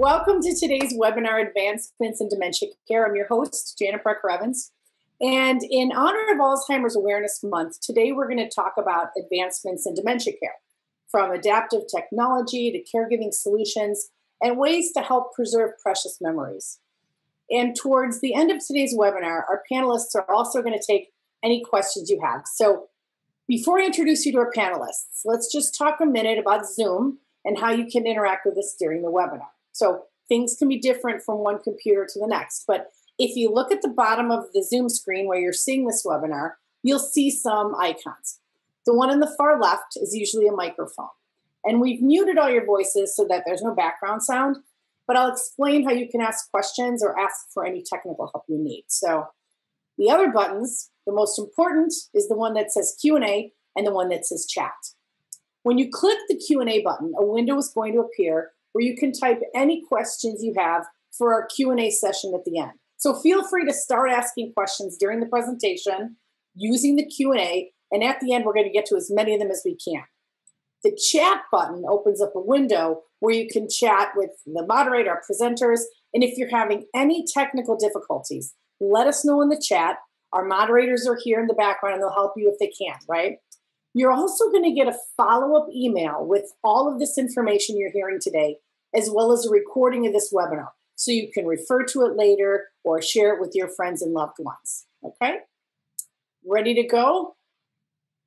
Welcome to today's webinar, Advancements in Dementia Care. I'm your host, Janet Brecker Evans. And in honor of Alzheimer's Awareness Month, today we're going to talk about advancements in dementia care, from adaptive technology to caregiving solutions and ways to help preserve precious memories. And towards the end of today's webinar, our panelists are also going to take any questions you have. So before I introduce you to our panelists, let's just talk a minute about Zoom and how you can interact with us during the webinar. So things can be different from one computer to the next. But if you look at the bottom of the Zoom screen where you're seeing this webinar, you'll see some icons. The one in the far left is usually a microphone. And we've muted all your voices so that there's no background sound, but I'll explain how you can ask questions or ask for any technical help you need. So the other buttons, the most important is the one that says Q&A and the one that says chat. When you click the Q&A button, a window is going to appear where you can type any questions you have for our Q&A session at the end. So feel free to start asking questions during the presentation using the Q&A and at the end we're going to get to as many of them as we can. The chat button opens up a window where you can chat with the moderator, our presenters, and if you're having any technical difficulties, let us know in the chat. Our moderators are here in the background and they'll help you if they can, right? You're also going to get a follow up email with all of this information you're hearing today, as well as a recording of this webinar. So you can refer to it later or share it with your friends and loved ones. Okay? Ready to go?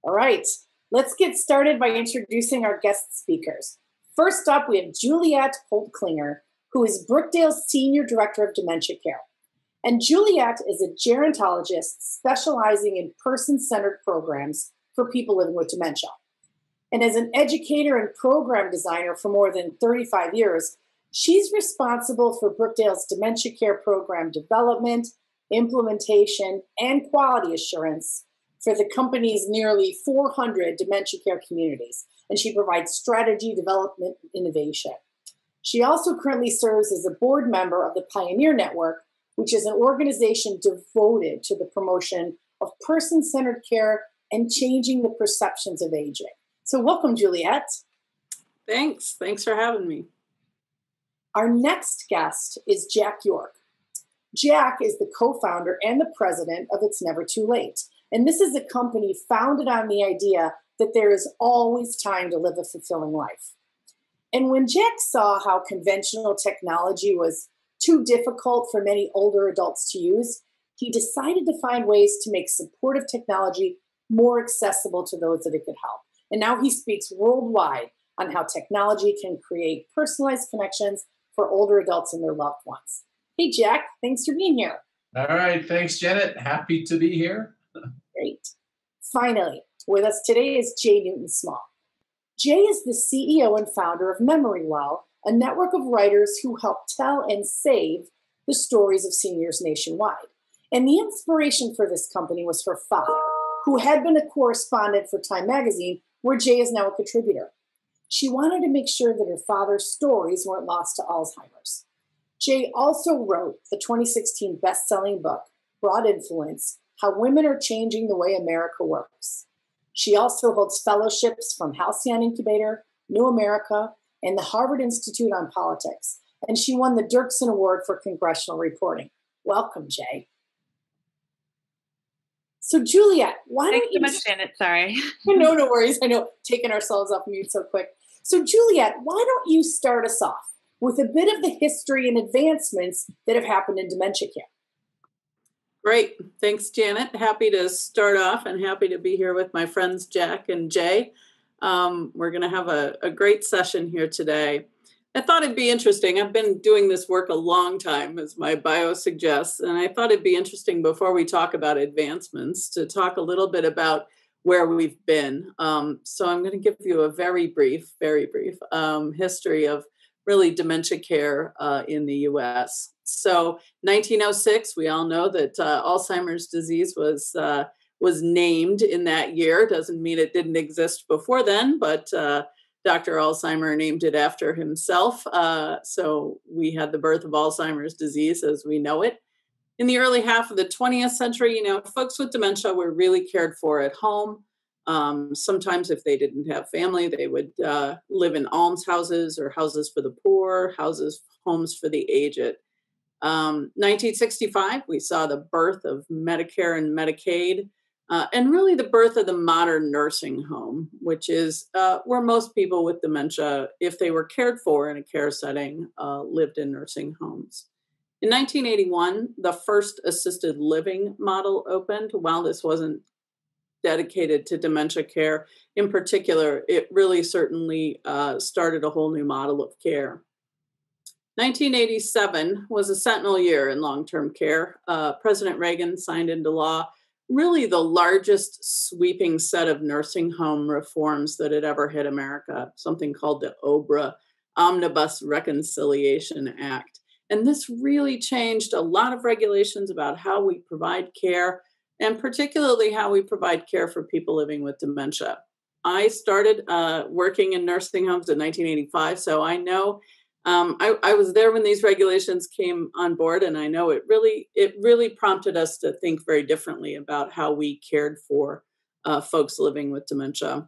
All right, let's get started by introducing our guest speakers. First up, we have Juliet Holt Klinger, who is Brookdale's Senior Director of Dementia Care. And Juliette is a gerontologist specializing in person centered programs for people living with dementia. And as an educator and program designer for more than 35 years, she's responsible for Brookdale's dementia care program development, implementation, and quality assurance for the company's nearly 400 dementia care communities. And she provides strategy, development, innovation. She also currently serves as a board member of the Pioneer Network, which is an organization devoted to the promotion of person centered care and changing the perceptions of aging. So, welcome, Juliet. Thanks. Thanks for having me. Our next guest is Jack York. Jack is the co founder and the president of It's Never Too Late. And this is a company founded on the idea that there is always time to live a fulfilling life. And when Jack saw how conventional technology was too difficult for many older adults to use, he decided to find ways to make supportive technology more accessible to those that it could help. And now he speaks worldwide on how technology can create personalized connections for older adults and their loved ones. Hey, Jack, thanks for being here. All right. Thanks, Janet. Happy to be here. Great. Finally, with us today is Jay Newton Small. Jay is the CEO and founder of MemoryWell, a network of writers who help tell and save the stories of seniors nationwide. And the inspiration for this company was her father, who had been a correspondent for Time magazine, where Jay is now a contributor. She wanted to make sure that her father's stories weren't lost to Alzheimer's. Jay also wrote the 2016 best selling book, Broad Influence How Women Are Changing the Way America Works. She also holds fellowships from Halcyon Incubator, New America, and the Harvard Institute on Politics. And she won the Dirksen Award for Congressional Reporting. Welcome, Jay. So, Juliet, why Thanks don't you? so much, Janet. Sorry. no, no worries. I know taking ourselves off mute so quick. So, Juliet, why don't you start us off with a bit of the history and advancements that have happened in dementia care? Great. Thanks, Janet. Happy to start off and happy to be here with my friends Jack and Jay. Um, we're going to have a, a great session here today. I thought it'd be interesting. I've been doing this work a long time, as my bio suggests, and I thought it'd be interesting before we talk about advancements to talk a little bit about where we've been. Um, so I'm going to give you a very brief, very brief um, history of really dementia care uh, in the U.S. So 1906, we all know that uh, Alzheimer's disease was uh, was named in that year. Doesn't mean it didn't exist before then, but uh, Dr. Alzheimer named it after himself. Uh, so we had the birth of Alzheimer's disease as we know it. In the early half of the 20th century, you know, folks with dementia were really cared for at home. Um, sometimes, if they didn't have family, they would uh, live in almshouses or houses for the poor, houses, homes for the aged. Um, 1965, we saw the birth of Medicare and Medicaid, uh, and really the birth of the modern nursing home, which is uh, where most people with dementia, if they were cared for in a care setting, uh, lived in nursing homes. In 1981, the first assisted living model opened. While this wasn't dedicated to dementia care in particular, it really certainly uh, started a whole new model of care. 1987 was a sentinel year in long term care. Uh, President Reagan signed into law really the largest sweeping set of nursing home reforms that had ever hit America, something called the OBRA, Omnibus Reconciliation Act. And this really changed a lot of regulations about how we provide care, and particularly how we provide care for people living with dementia. I started uh, working in nursing homes in 1985, so I know um, I, I, was there when these regulations came on board, and I know it really it really prompted us to think very differently about how we cared for uh, folks living with dementia.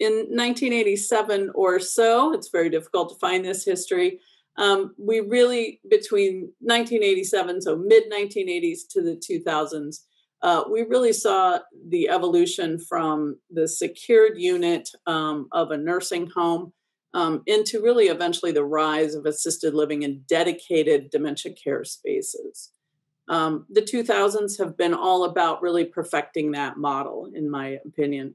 In 1987 or so, it's very difficult to find this history. Um, we really between 1987, so mid 1980s to the 2000s, uh, we really saw the evolution from the secured unit um, of a nursing home um, into really eventually the rise of assisted living and dedicated dementia care spaces. Um, the 2000s have been all about really perfecting that model, in my opinion.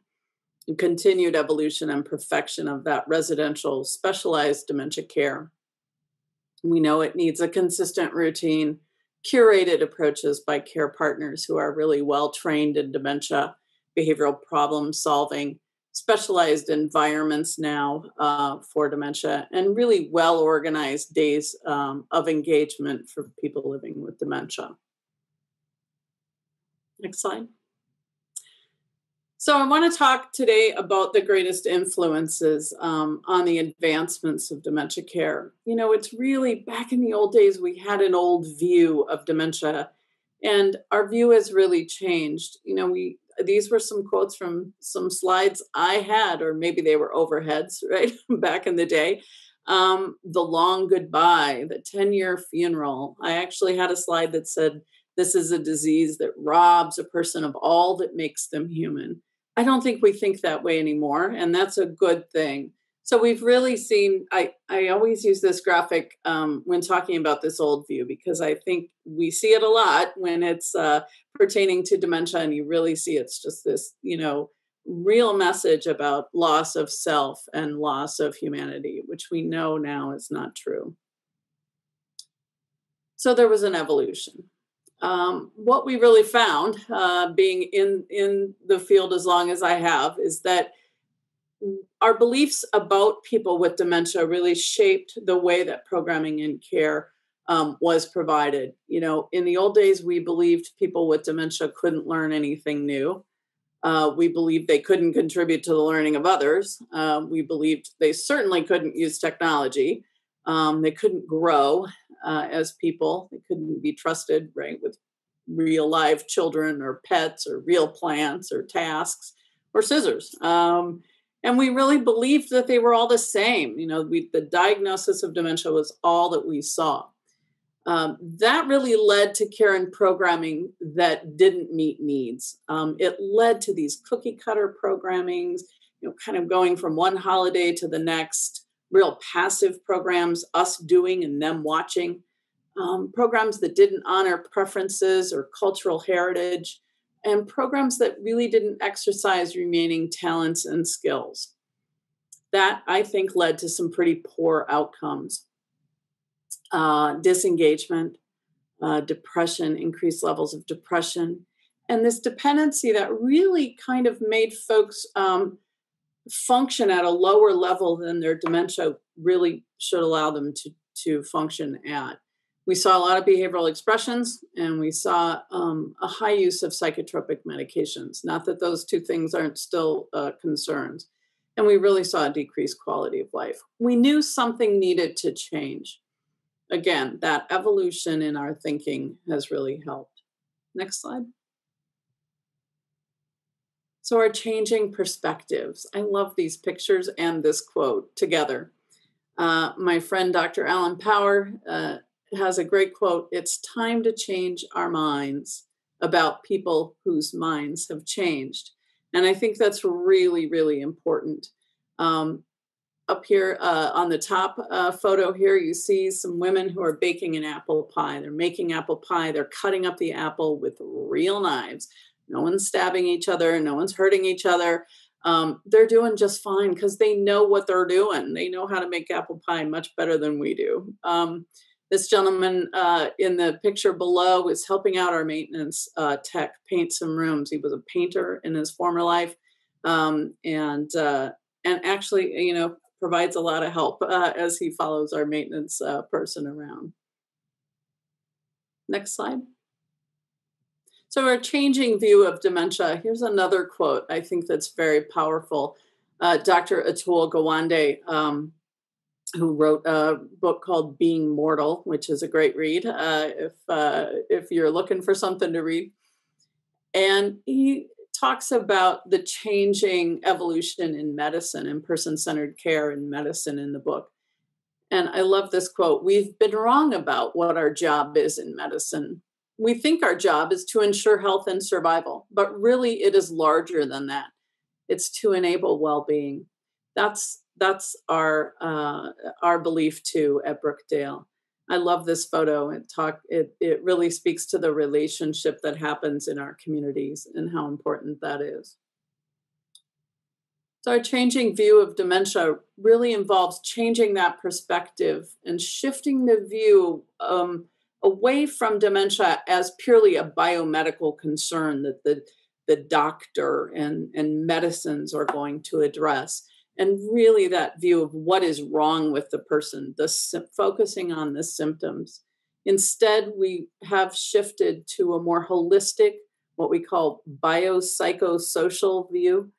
And continued evolution and perfection of that residential specialized dementia care. We know it needs a consistent routine, curated approaches by care partners who are really well trained in dementia, behavioral problem solving, specialized environments now uh, for dementia and really well organized days um, of engagement for people living with dementia. Next slide. So, I want to talk today about the greatest influences um, on the advancements of dementia care. You know, it's really back in the old days, we had an old view of dementia, and our view has really changed. You know, we these were some quotes from some slides I had, or maybe they were overheads, right? Back in the day. Um, the long goodbye, the 10 year funeral. I actually had a slide that said, This is a disease that robs a person of all that makes them human. I don't think we think that way anymore, and that's a good thing. So we've really seen. I I always use this graphic um, when talking about this old view because I think we see it a lot when it's uh, pertaining to dementia, and you really see it's just this, you know, real message about loss of self and loss of humanity, which we know now is not true. So there was an evolution. Um, what we really found, uh, being in in the field as long as I have, is that our beliefs about people with dementia really shaped the way that programming and care um, was provided. You know, in the old days, we believed people with dementia couldn't learn anything new. Uh, we believed they couldn't contribute to the learning of others. Um, we believed they certainly couldn't use technology. Um, they couldn't grow uh, as people. They couldn't be trusted, right, with real live children or pets or real plants or tasks or scissors. Um, and we really believed that they were all the same you know we, the diagnosis of dementia was all that we saw. Um, that really led to care and programming that didn't meet needs. Um, it led to these cookie cutter programmings you know kind of going from one holiday to the next real passive programs us doing and them watching um, programs that didn't honor preferences or cultural heritage and programs that really didn't exercise remaining talents and skills. That I think led to some pretty poor outcomes uh, disengagement, uh, depression, increased levels of depression, and this dependency that really kind of made folks um, function at a lower level than their dementia really should allow them to, to function at we saw a lot of behavioral expressions and we saw um, a high use of psychotropic medications. Not that those two things aren't still uh, concerns. And we really saw a decreased quality of life. We knew something needed to change. Again, that evolution in our thinking has really helped. Next slide. So, our changing perspectives. I love these pictures and this quote together. Uh, my friend Dr. Alan Power uh, has a great quote It's time to change our minds about people whose minds have changed. And I think that's really, really important. Um, up here uh, on the top uh, photo here, you see some women who are baking an apple pie. They're making apple pie. They're cutting up the apple with real knives. No one's stabbing each other. No one's hurting each other. Um, they're doing just fine because they know what they're doing. They know how to make apple pie much better than we do. Um, this gentleman uh, in the picture below is helping out our maintenance uh, tech paint some rooms. He was a painter in his former life, um, and uh, and actually, you know, provides a lot of help uh, as he follows our maintenance uh, person around. Next slide. So, our changing view of dementia. Here's another quote I think that's very powerful. Uh, Dr. Atul Gawande, um, who wrote a book called Being Mortal, which is a great read uh, if uh, if you're looking for something to read. And he talks about the changing evolution in medicine and person-centered care in medicine in the book. And I love this quote. We've been wrong about what our job is in medicine we think our job is to ensure health and survival, but really it is larger than that. It's to enable well-being. That's that's our uh, our belief too at Brookdale. I love this photo. It talk it it really speaks to the relationship that happens in our communities and how important that is. So our changing view of dementia really involves changing that perspective and shifting the view um, away from dementia as purely a biomedical concern that the, the doctor and, and medicines are going to address. And really, that view of what is wrong with the person, the focusing on the symptoms. Instead, we have shifted to a more holistic, what we call biopsychosocial view,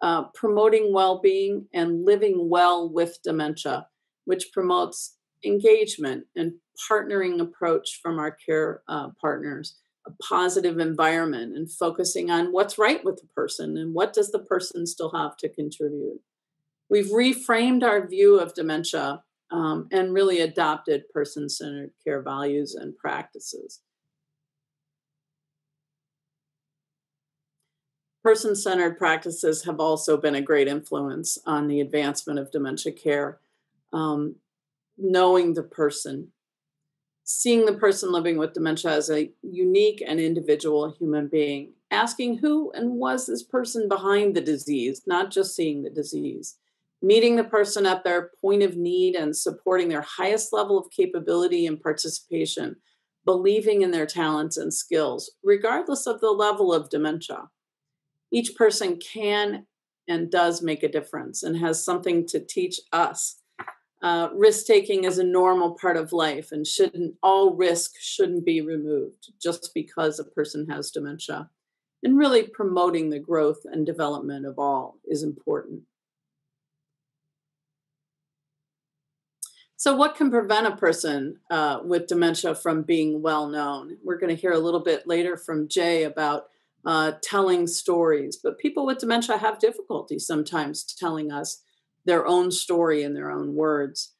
uh, promoting well being and living well with dementia, which promotes engagement and partnering approach from our care uh, partners, a positive environment, and focusing on what's right with the person and what does the person still have to contribute. We've reframed our view of dementia um, and really adopted person centered care values and practices. Person centered practices have also been a great influence on the advancement of dementia care. Um, knowing the person, seeing the person living with dementia as a unique and individual human being, asking who and was this person behind the disease, not just seeing the disease, meeting the person at their point of need and supporting their highest level of capability and participation, believing in their talents and skills, regardless of the level of dementia. Each person can and does make a difference and has something to teach us. Uh, risk taking is a normal part of life and shouldn't all risk shouldn't be removed just because a person has dementia. And really promoting the growth and development of all is important so what can prevent a person uh, with dementia from being well known we're going to hear a little bit later from jay about uh, telling stories but people with dementia have difficulty sometimes telling us their own story in their own words.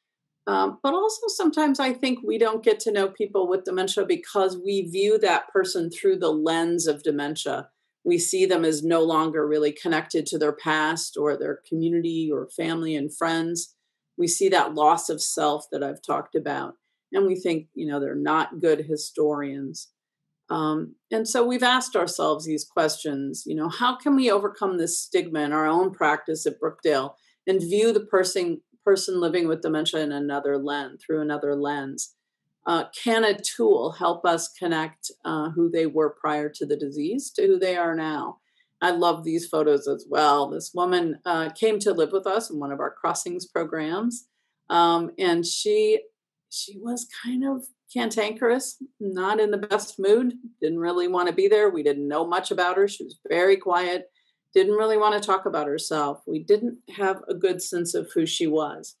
Um, but also, sometimes I think we don't get to know people with dementia because we view that person through the lens of dementia. We see them as no longer really connected to their past or their community or family and friends. We see that loss of self that I've talked about. And we think, you know, they're not good historians. Um, and so we've asked ourselves these questions, you know, how can we overcome this stigma in our own practice at Brookdale and view the person person living with dementia in another lens through another lens uh, can a tool help us connect uh, who they were prior to the disease to who they are now i love these photos as well this woman uh, came to live with us in one of our crossings programs um, and she she was kind of cantankerous not in the best mood didn't really want to be there we didn't know much about her she was very quiet didn't really want to talk about herself. We didn't have a good sense of who she was.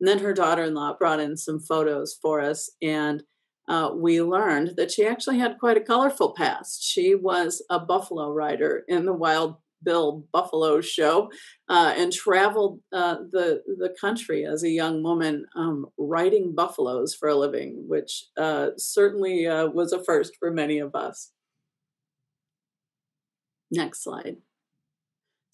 And then her daughter in law brought in some photos for us, and uh, we learned that she actually had quite a colorful past. She was a buffalo rider in the wild Bill Buffalo show uh, and traveled uh, the the country as a young woman, um, riding buffaloes for a living, which uh, certainly uh, was a first for many of us. Next slide.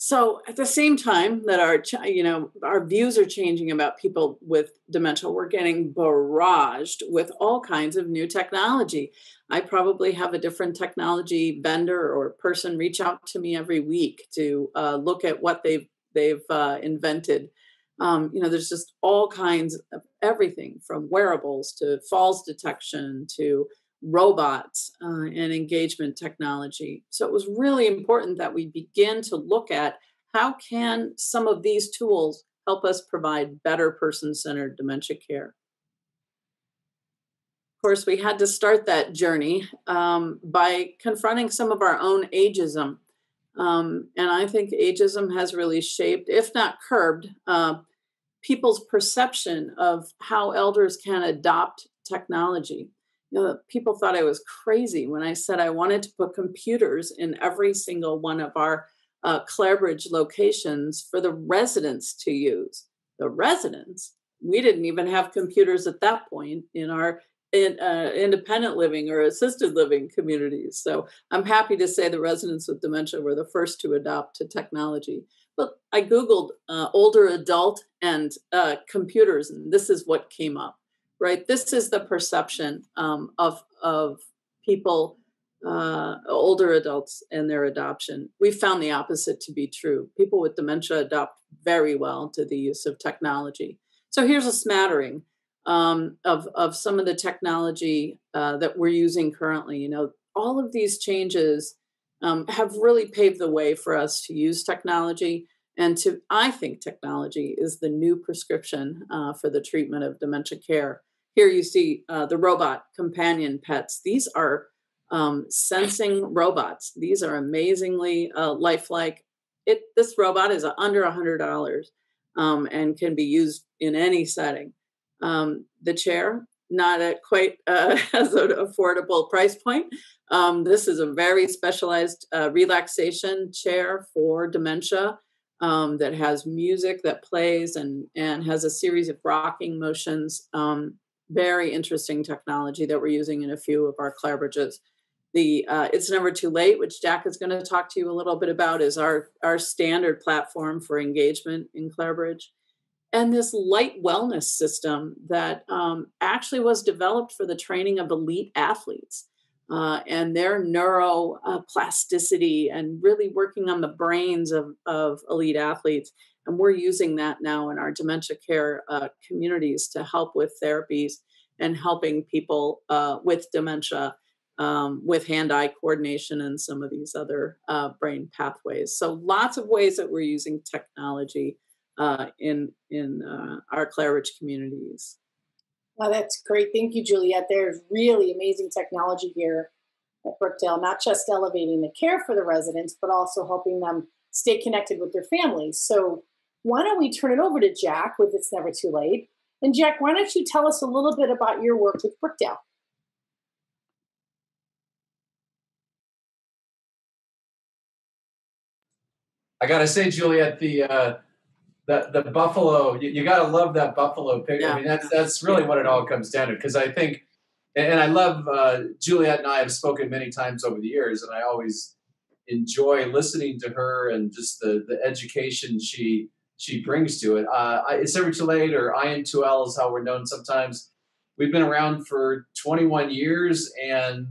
So at the same time that our you know our views are changing about people with dementia, we're getting barraged with all kinds of new technology. I probably have a different technology vendor or person reach out to me every week to uh, look at what they've they've uh, invented. Um, you know, there's just all kinds of everything from wearables to falls detection to robots uh, and engagement technology. So it was really important that we begin to look at how can some of these tools help us provide better person-centered dementia care. Of course, we had to start that journey um, by confronting some of our own ageism. Um, and I think ageism has really shaped, if not curbed, uh, people's perception of how elders can adopt technology you know, people thought I was crazy when I said I wanted to put computers in every single one of our uh, Clarebridge locations for the residents to use. The residents, we didn't even have computers at that point in our in, uh, independent living or assisted living communities. So I'm happy to say the residents with dementia were the first to adopt to technology. But I Googled uh, older adult and uh, computers, and this is what came up right? This is the perception um, of of people, uh, older adults, and their adoption. We found the opposite to be true. People with dementia adopt very well to the use of technology. So here's a smattering um, of of some of the technology uh, that we're using currently. You know, all of these changes um, have really paved the way for us to use technology. And to, I think technology is the new prescription uh, for the treatment of dementia care. Here you see uh, the robot companion pets. These are um, sensing robots. These are amazingly uh, lifelike. It this robot is under a hundred dollars um, and can be used in any setting. Um, the chair not at quite uh, as an affordable price point. Um, this is a very specialized uh, relaxation chair for dementia. Um, that has music that plays and and has a series of rocking motions um, very interesting technology that we're using in a few of our Clarebridges. The uh, It's Never Too Late, which Jack is going to talk to you a little bit about, is our, our standard platform for engagement in Clarebridge. And this light wellness system that um, actually was developed for the training of elite athletes uh, and their neuroplasticity uh, and really working on the brains of, of elite athletes and we're using that now in our dementia care uh, communities to help with therapies and helping people uh, with dementia um, with hand-eye coordination and some of these other uh, brain pathways. So lots of ways that we're using technology uh, in in uh, our Clarebridge communities. Well, that's great. Thank you, Juliet. There's really amazing technology here at Brookdale, not just elevating the care for the residents, but also helping them stay connected with their families. So why don't we turn it over to Jack with It's Never Too Late? And Jack, why don't you tell us a little bit about your work with Brookdale? I gotta say, Juliet, the uh, the the buffalo, you, you gotta love that buffalo picture. Yeah. I mean, that's that's really what it all comes down to. Because I think, and I love uh, Juliet and I have spoken many times over the years, and I always enjoy listening to her and just the the education she she brings to it. Uh, it's never too late, or IN2L is how we're known sometimes. We've been around for 21 years, and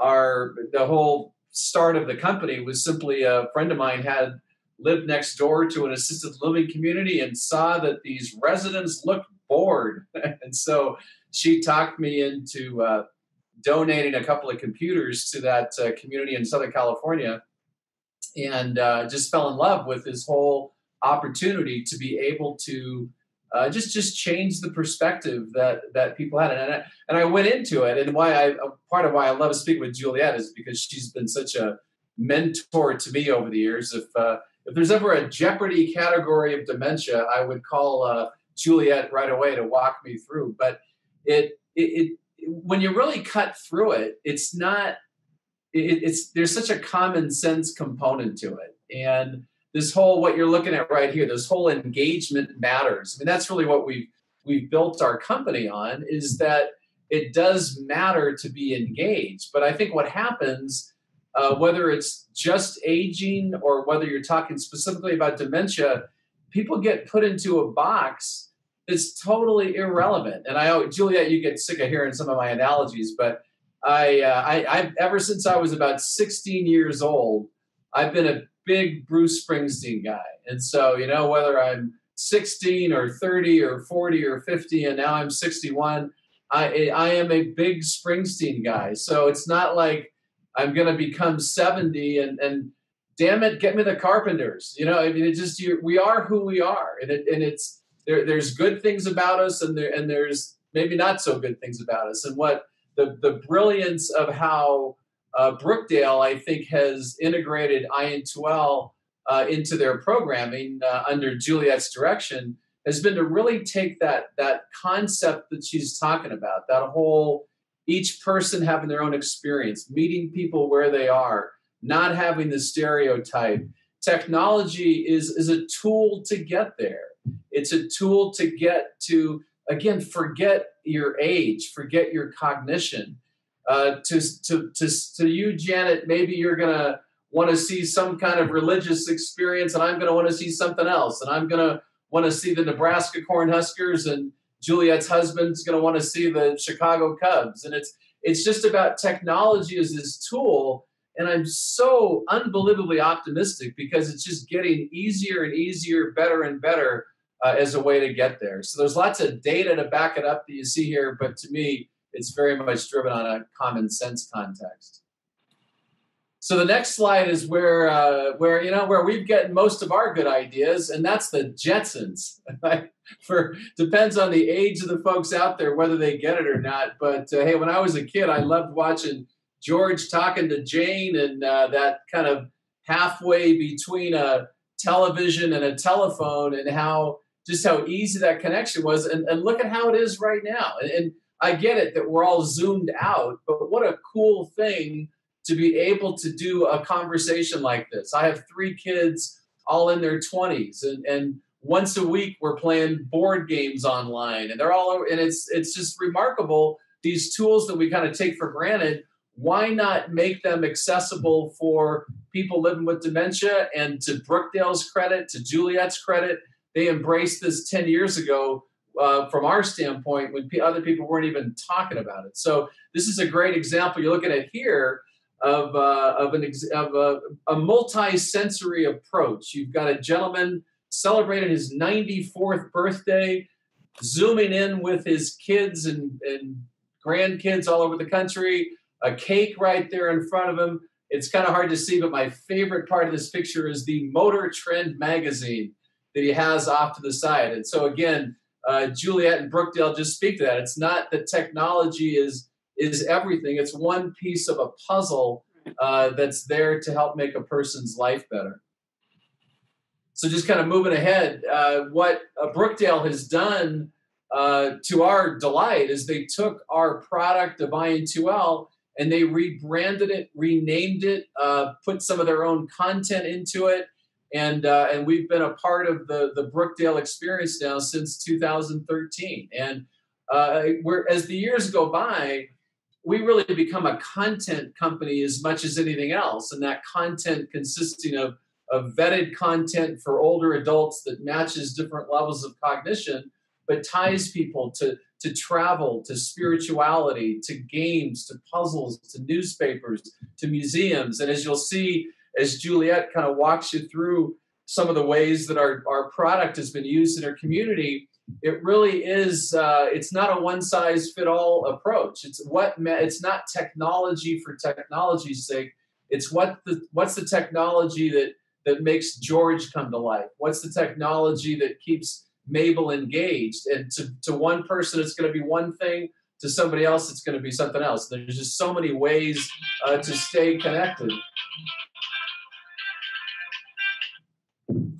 our the whole start of the company was simply a friend of mine had lived next door to an assisted living community and saw that these residents looked bored, and so she talked me into uh, donating a couple of computers to that uh, community in Southern California, and uh, just fell in love with this whole opportunity to be able to uh, just just change the perspective that that people had, and I, and I went into it, and why I part of why I love speaking with Juliet is because she's been such a mentor to me over the years. If uh, if there's ever a Jeopardy category of dementia, I would call uh, Juliet right away to walk me through. But it, it, it when you really cut through it, it's not. It, it's there's such a common sense component to it And this whole what you're looking at right here, this whole engagement matters. I mean, that's really what we've we've built our company on is that it does matter to be engaged. But I think what happens, uh, whether it's just aging or whether you're talking specifically about dementia, people get put into a box that's totally irrelevant. And I, Juliet, you get sick of hearing some of my analogies, but I, uh, I, I, ever since I was about 16 years old, I've been a big Bruce Springsteen guy. And so, you know, whether I'm 16 or 30 or 40 or 50, and now I'm 61, I, I am a big Springsteen guy. So it's not like I'm going to become 70 and, and damn it, get me the Carpenters. You know, I mean, it just, you, we are who we are. And, it, and it's, there, there's good things about us and there, and there's maybe not so good things about us. And what the, the brilliance of how uh, Brookdale, I think, has integrated IN2L uh, into their programming uh, under Juliet's direction has been to really take that that concept that she's talking about, that whole each person having their own experience, meeting people where they are, not having the stereotype. Technology is is a tool to get there. It's a tool to get to again forget your age, forget your cognition. Uh, to, to, to, to you, Janet, maybe you're gonna want to see some kind of religious experience, and I'm gonna want to see something else, and I'm gonna want to see the Nebraska Cornhuskers, and Juliet's husband's going to want to see the Chicago Cubs. And it's it's just about technology as this tool. And I'm so unbelievably optimistic because it's just getting easier and easier, better and better uh, as a way to get there. So there's lots of data to back it up that you see here, but to me, it's very much driven on a common sense context. So the next slide is where uh, where you know where we've gotten most of our good ideas, and that's the Jetsons. For depends on the age of the folks out there whether they get it or not. But uh, hey, when I was a kid, I loved watching George talking to Jane, and uh, that kind of halfway between a television and a telephone, and how just how easy that connection was. And, and look at how it is right now. and, and I get it that we're all zoomed out, but what a cool thing to be able to do a conversation like this. I have three kids all in their 20s and, and once a week we're playing board games online and they're all and it's it's just remarkable these tools that we kind of take for granted why not make them accessible for people living with dementia and to brookdale's credit to juliet's credit they embraced this 10 years ago uh, from our standpoint when p- other people weren't even talking about it so this is a great example you're looking at here of, uh, of, an ex- of a, a multi-sensory approach. You've got a gentleman celebrating his 94th birthday, zooming in with his kids and, and grandkids all over the country, a cake right there in front of him. It's kind of hard to see, but my favorite part of this picture is the Motor Trend magazine that he has off to the side. And so again, uh, Juliet and Brookdale just speak to that. It's not that technology is is everything. It's one piece of a puzzle uh, that's there to help make a person's life better. So, just kind of moving ahead, uh, what uh, Brookdale has done uh, to our delight is they took our product of IN2L and they rebranded it, renamed it, uh, put some of their own content into it. And, uh, and we've been a part of the, the Brookdale experience now since 2013. And we're, as the years go by, we really become a content company as much as anything else. And that content consisting of, of vetted content for older adults that matches different levels of cognition, but ties people to, to travel, to spirituality, to games, to puzzles, to newspapers, to museums. And as you'll see, as Juliet kind of walks you through some of the ways that our, our product has been used in our community, it really is uh, it's not a one size fit all approach. It's what it's not technology for technology's sake. It's what the what's the technology that that makes george come to life? What's the technology that keeps mabel engaged? And to, to one person it's going to be one thing. To somebody else it's going to be something else. There's just so many ways uh, to stay connected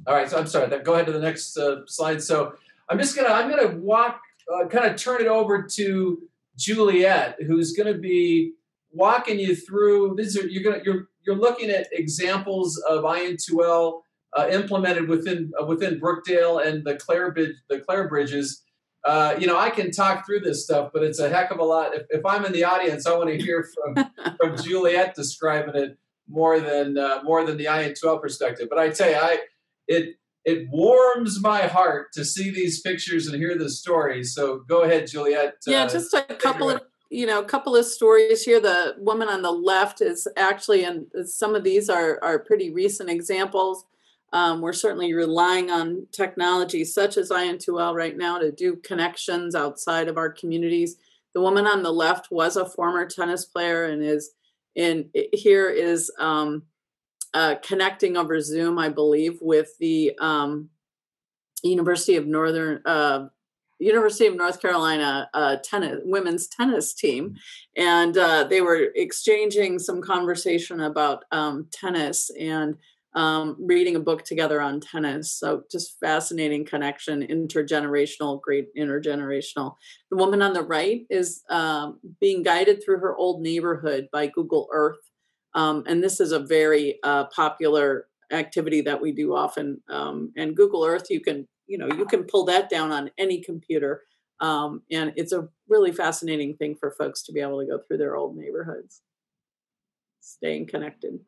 all right so i'm sorry go ahead to the next uh, slide so I'm just gonna I'm gonna walk uh, kind of turn it over to Juliet, who's gonna be walking you through. This are, you're gonna you're you're looking at examples of IN2L uh, implemented within uh, within Brookdale and the Clare the Clare bridges. Uh, you know, I can talk through this stuff, but it's a heck of a lot. If, if I'm in the audience, I want to hear from from Juliet describing it more than uh, more than the IN2L perspective. But I tell you, I it it warms my heart to see these pictures and hear the stories. So go ahead, Juliet. Yeah, uh, just a couple of you know, a couple of stories here. The woman on the left is actually, and some of these are are pretty recent examples. Um, we're certainly relying on technology such as IN2L right now to do connections outside of our communities. The woman on the left was a former tennis player and is in here is um, uh, connecting over Zoom, I believe, with the um, University of Northern uh, University of North Carolina uh, tennis women's tennis team, and uh, they were exchanging some conversation about um, tennis and um, reading a book together on tennis. So just fascinating connection, intergenerational, great intergenerational. The woman on the right is um, being guided through her old neighborhood by Google Earth. Um, and this is a very uh, popular activity that we do often. Um, and Google Earth, you can, you know, you can pull that down on any computer. Um, and it's a really fascinating thing for folks to be able to go through their old neighborhoods, staying connected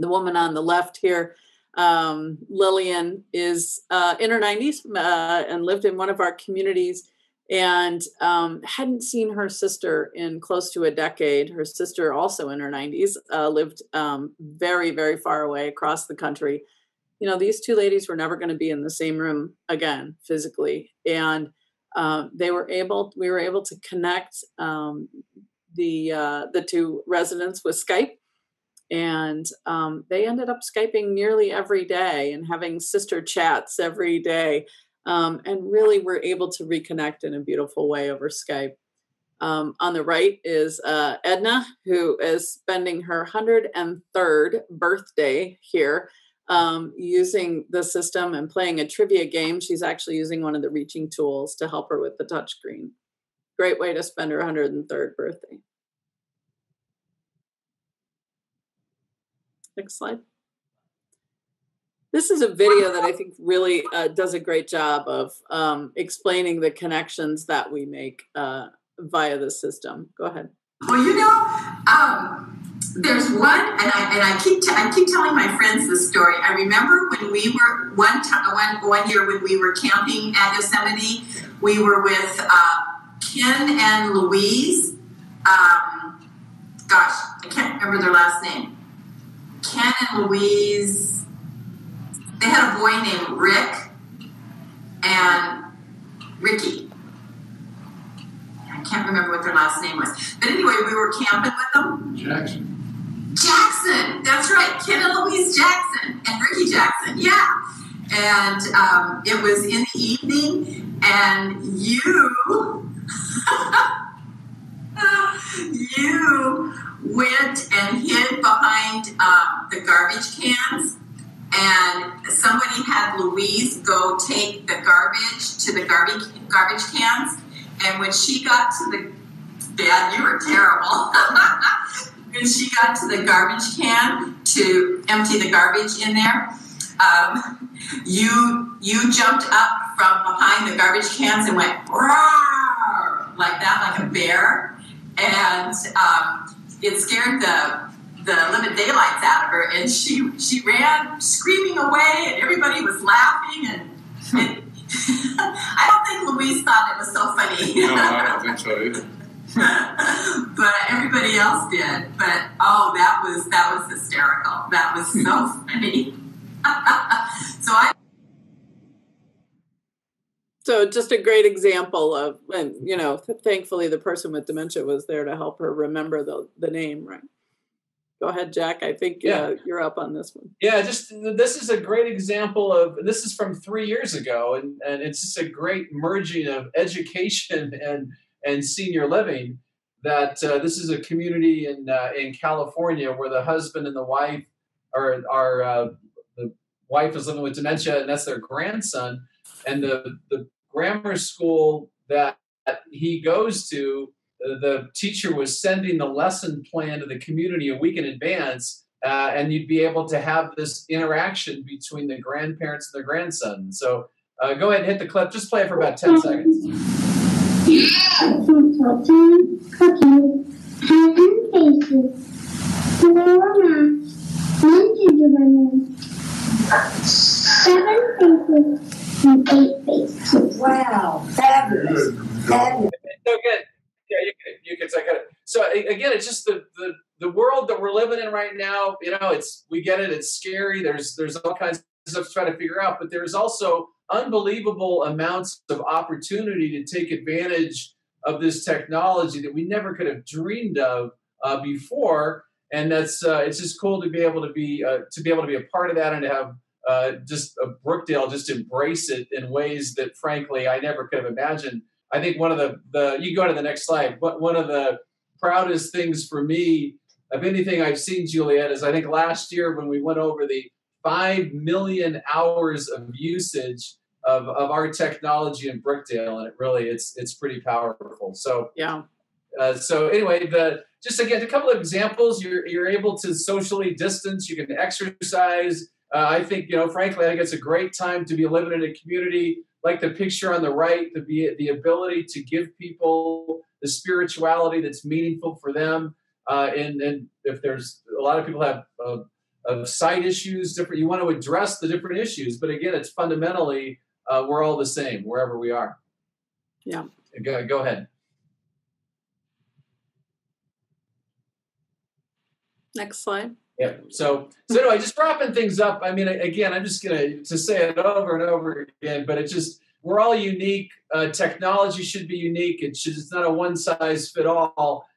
the woman on the left here, um, Lillian, is uh, in her 90s uh, and lived in one of our communities and um, hadn't seen her sister in close to a decade. Her sister, also in her 90s, uh, lived um, very, very far away across the country. You know, these two ladies were never going to be in the same room again physically. And um, they were able, we were able to connect um, the uh, the two residents with Skype and um, they ended up skyping nearly every day and having sister chats every day um, and really we're able to reconnect in a beautiful way over skype. Um, on the right is uh, edna who is spending her 103rd birthday here um, using the system and playing a trivia game. She's actually using one of the reaching tools to help her with the touchscreen great way to spend her 103rd birthday. Next slide. This is a video that I think really uh, does a great job of um, explaining the connections that we make uh, via the system. Go ahead. Well, you know, um, there's one, and I and I keep t- I keep telling my friends this story. I remember when we were one time one one year when we were camping at Yosemite, we were with uh, Ken and Louise. Um, gosh, I can't remember their last name. Ken and Louise, they had a boy named Rick and Ricky. I can't remember what their last name was. But anyway, we were camping with them. Jackson. Jackson, that's right. Ken and Louise Jackson and Ricky Jackson, yeah. And um, it was in the evening, and you, you went and hid behind um, the garbage cans, and somebody had Louise go take the garbage to the garbage garbage cans. And when she got to the bed, you were terrible. when she got to the garbage can to empty the garbage in there, um, you you jumped up from behind the garbage cans and went like that, like a bear, and um, it scared the the living daylights out of her, and she she ran screaming away, and everybody was laughing, and, and I don't think Louise thought it was so funny. no, I don't think so either. but everybody else did. But oh, that was that was hysterical. That was so hmm. funny. so I so just a great example of and you know thankfully the person with dementia was there to help her remember the the name right go ahead jack. I think yeah. Uh, you're up on this one. Yeah just this is a great example of this is from three years ago and, and it's just a great merging of education and and senior living that uh, this is a community in uh, in california where the husband and the wife are are uh, the wife is living with dementia and that's their grandson. And the the grammar school that he goes to the teacher was sending the lesson plan to the community a week in advance, uh, and you'd be able to have this interaction between the grandparents and the grandson. So uh, go ahead and hit the clip. Just play it for about 10 seconds. Seven faces and eight faces. Wow, fabulous. Fabulous. So good. Yeah, you can, you take it. So again, it's just the, the the world that we're living in right now. You know, it's we get it. It's scary. There's there's all kinds of stuff to try to figure out, but there's also unbelievable amounts of opportunity to take advantage of this technology that we never could have dreamed of uh, before. And that's uh, it's just cool to be able to be uh, to be able to be a part of that and to have uh, just Brookdale just embrace it in ways that, frankly, I never could have imagined. I think one of the the you go to the next slide. But one of the proudest things for me of anything I've seen, Juliet, is I think last year when we went over the five million hours of usage of, of our technology in Brookdale, and it really it's it's pretty powerful. So yeah. Uh, so anyway, the just again a couple of examples. You're you're able to socially distance. You can exercise. Uh, I think you know, frankly, I think it's a great time to be living in a community like the picture on the right. To be the ability to give people the spirituality that's meaningful for them. Uh, and and if there's a lot of people have uh, of sight issues, different. You want to address the different issues, but again, it's fundamentally uh, we're all the same wherever we are. Yeah. Go, go ahead. Next slide. Yeah. So, so anyway, just dropping things up. I mean, again, I'm just gonna to say it over and over again, but it just we're all unique. Uh, technology should be unique. It should. It's not a one size fit all.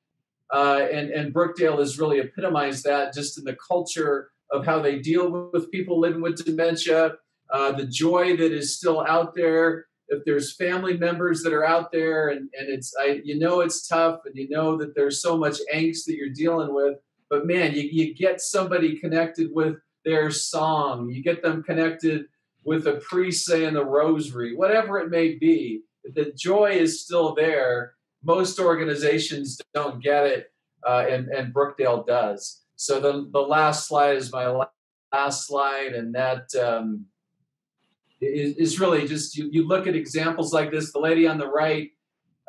Uh, and and Brookdale has really epitomized that just in the culture of how they deal with people living with dementia, uh, the joy that is still out there. If there's family members that are out there, and and it's I you know it's tough, and you know that there's so much angst that you're dealing with but man, you, you get somebody connected with their song, you get them connected with a priest saying the rosary, whatever it may be. The joy is still there. Most organizations don't get it, uh, and, and Brookdale does. So the, the last slide is my last slide, and that um, is, is really just you, you look at examples like this. The lady on the right,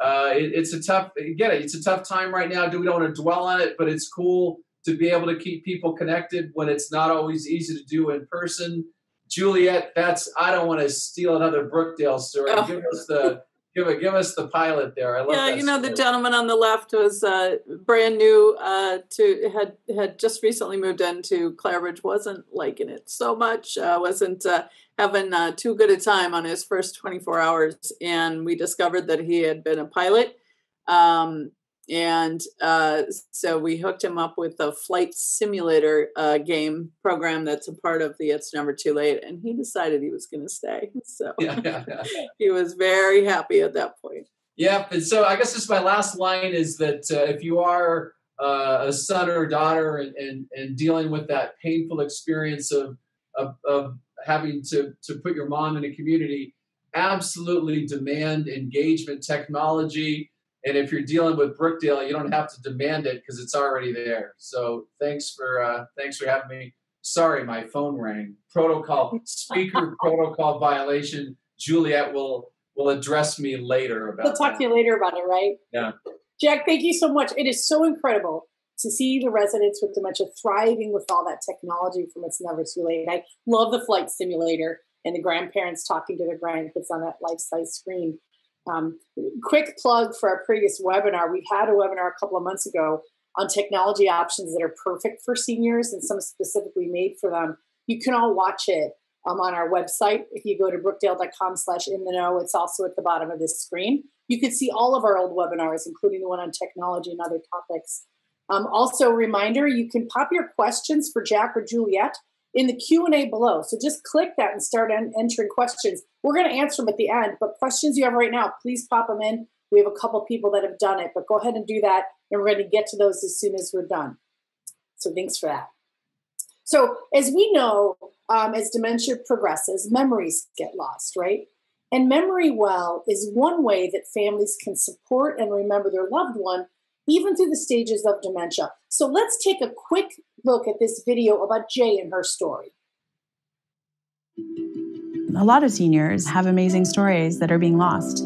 uh, it, it's a tough, get it, it's a tough time right now. Do we don't want to dwell on it, but it's cool to be able to keep people connected when it's not always easy to do in person. Juliet, that's I don't want to steal another Brookdale story. Oh. Give us the give it give us the pilot there. I love yeah, you know story. the gentleman on the left was uh, brand new uh, to had had just recently moved into Clarebridge. wasn't liking it so much. Uh, wasn't uh, having uh, too good a time on his first 24 hours, and we discovered that he had been a pilot. Um, and uh, so we hooked him up with a flight simulator uh, game program that's a part of the It's Never Too Late, and he decided he was going to stay. So yeah, yeah, yeah. he was very happy at that point. Yeah, and so I guess just my last line is that uh, if you are uh, a son or daughter and, and, and dealing with that painful experience of, of, of having to, to put your mom in a community, absolutely demand engagement technology and if you're dealing with Brookdale, you don't have to demand it because it's already there. So thanks for uh, thanks for having me. Sorry, my phone rang. Protocol speaker protocol violation. Juliet will will address me later about. We'll talk that. to you later about it, right? Yeah. Jack, thank you so much. It is so incredible to see the residents with dementia thriving with all that technology from It's Never Too Late. I love the flight simulator and the grandparents talking to their grandkids on that life size screen. Um, quick plug for our previous webinar. We had a webinar a couple of months ago on technology options that are perfect for seniors and some specifically made for them. You can all watch it um, on our website. If you go to brookdale.com slash in the know, it's also at the bottom of this screen. You can see all of our old webinars, including the one on technology and other topics. Um, also, reminder, you can pop your questions for Jack or Juliet in the Q&A below. So just click that and start en- entering questions. We're going to answer them at the end, but questions you have right now, please pop them in. We have a couple people that have done it, but go ahead and do that, and we're going to get to those as soon as we're done. So thanks for that. So as we know, um, as dementia progresses, memories get lost, right? And MemoryWell is one way that families can support and remember their loved one even through the stages of dementia. So let's take a quick look at this video about Jay and her story. A lot of seniors have amazing stories that are being lost.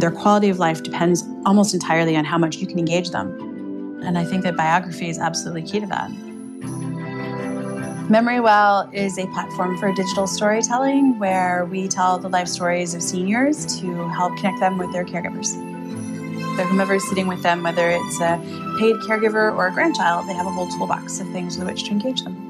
Their quality of life depends almost entirely on how much you can engage them. And I think that biography is absolutely key to that. MemoryWell is a platform for digital storytelling where we tell the life stories of seniors to help connect them with their caregivers. Whomever is sitting with them, whether it's a paid caregiver or a grandchild, they have a whole toolbox of things with which to engage them.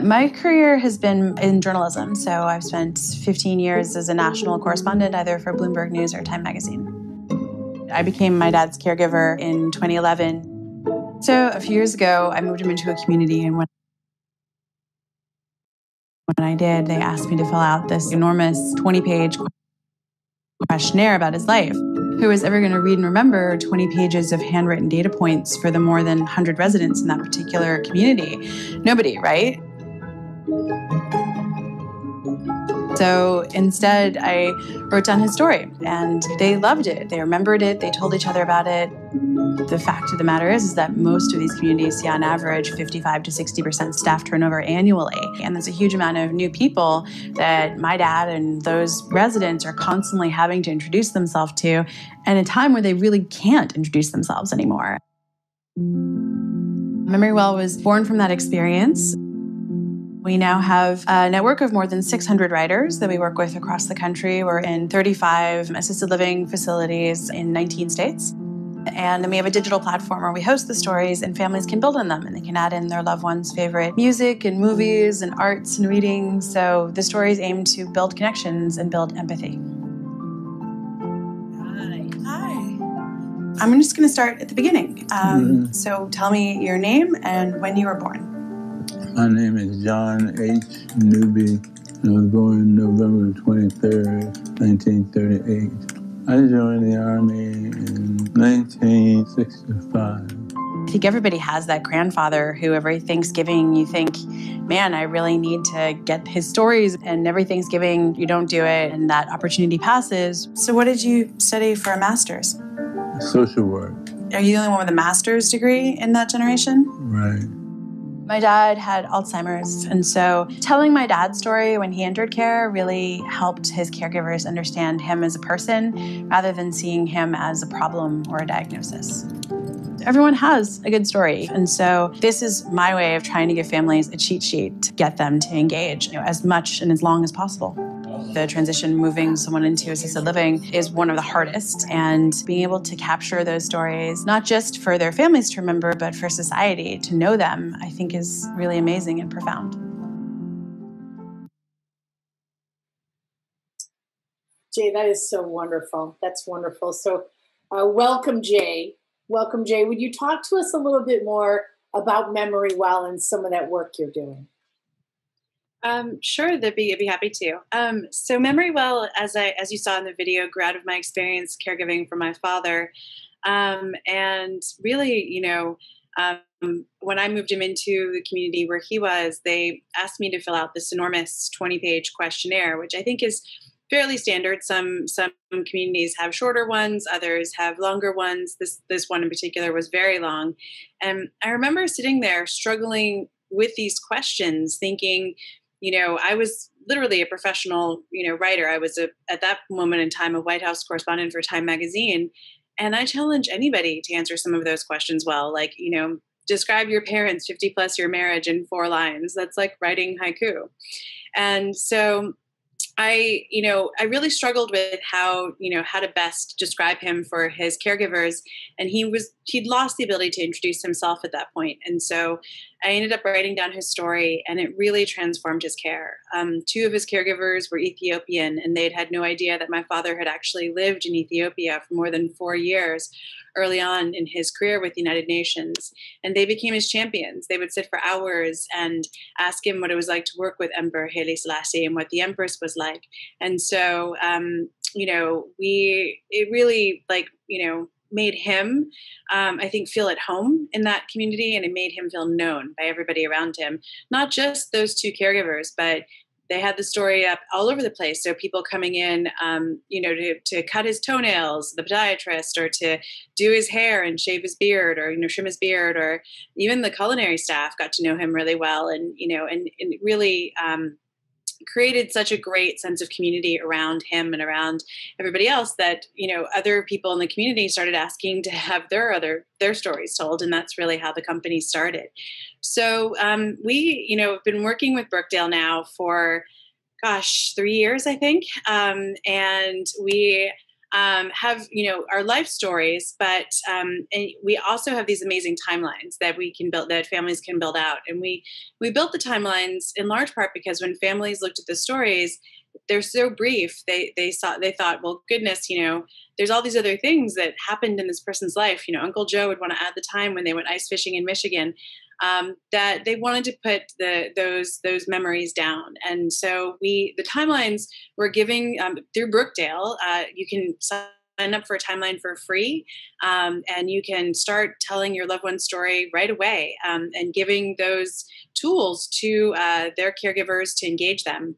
My career has been in journalism, so I've spent 15 years as a national correspondent, either for Bloomberg News or Time Magazine. I became my dad's caregiver in 2011 so a few years ago, I moved him into a community, and when when I did, they asked me to fill out this enormous 20-page questionnaire about his life. Who was ever going to read and remember 20 pages of handwritten data points for the more than 100 residents in that particular community? Nobody, right? So instead, I wrote down his story and they loved it. They remembered it. They told each other about it. The fact of the matter is, is that most of these communities see on average 55 to 60% staff turnover annually. And there's a huge amount of new people that my dad and those residents are constantly having to introduce themselves to at a time where they really can't introduce themselves anymore. MemoryWell was born from that experience. We now have a network of more than 600 writers that we work with across the country. We're in 35 assisted living facilities in 19 states. And then we have a digital platform where we host the stories and families can build on them and they can add in their loved ones' favorite music and movies and arts and reading. So the stories aim to build connections and build empathy. Hi. Hi. I'm just going to start at the beginning. Um, mm-hmm. So tell me your name and when you were born. My name is John H. Newby. I was born November 23rd, 1938. I joined the Army in 1965. I think everybody has that grandfather who every Thanksgiving you think, man, I really need to get his stories. And every Thanksgiving you don't do it and that opportunity passes. So, what did you study for a master's? Social work. Are you the only one with a master's degree in that generation? Right. My dad had Alzheimer's, and so telling my dad's story when he entered care really helped his caregivers understand him as a person rather than seeing him as a problem or a diagnosis. Everyone has a good story. And so, this is my way of trying to give families a cheat sheet to get them to engage you know, as much and as long as possible. The transition moving someone into assisted living is one of the hardest, and being able to capture those stories, not just for their families to remember, but for society to know them, I think is really amazing and profound. Jay, that is so wonderful. That's wonderful. So, uh, welcome, Jay. Welcome, Jay. Would you talk to us a little bit more about MemoryWell and some of that work you're doing? Um, sure, they'd be, be happy to. Um, so MemoryWell, as I as you saw in the video, grew out of my experience caregiving for my father, um, and really, you know, um, when I moved him into the community where he was, they asked me to fill out this enormous twenty page questionnaire, which I think is fairly standard. Some some communities have shorter ones, others have longer ones. This this one in particular was very long, and I remember sitting there struggling with these questions, thinking you know, I was literally a professional, you know, writer. I was a, at that moment in time a White House correspondent for Time Magazine, and I challenge anybody to answer some of those questions well. Like, you know, describe your parents 50 plus your marriage in four lines. That's like writing haiku. And so I, you know, I really struggled with how, you know, how to best describe him for his caregivers. And he was, he'd lost the ability to introduce himself at that point. And so I ended up writing down his story and it really transformed his care. Um, two of his caregivers were Ethiopian and they'd had no idea that my father had actually lived in Ethiopia for more than four years early on in his career with the United Nations. And they became his champions. They would sit for hours and ask him what it was like to work with Emperor Haile Selassie and what the Empress was like. And so, um, you know, we, it really like, you know, made him, um, I think, feel at home in that community and it made him feel known by everybody around him. Not just those two caregivers, but they had the story up all over the place. So people coming in, um, you know, to, to cut his toenails, the podiatrist, or to do his hair and shave his beard, or you know, trim his beard, or even the culinary staff got to know him really well, and you know, and, and really. Um, created such a great sense of community around him and around everybody else that you know other people in the community started asking to have their other their stories told and that's really how the company started. So um, we you know have been working with brookdale now for gosh three years i think. Um, and we um, have you know our life stories, but um, and we also have these amazing timelines that we can build that families can build out. And we we built the timelines in large part because when families looked at the stories, they're so brief. They they saw they thought, well, goodness, you know, there's all these other things that happened in this person's life. You know, Uncle Joe would want to add the time when they went ice fishing in Michigan um, that they wanted to put the those those memories down. And so we the timelines we're giving um, through Brookdale. Uh, you can sign up for a timeline for free, um, and you can start telling your loved one's story right away um, and giving those tools to uh, their caregivers to engage them.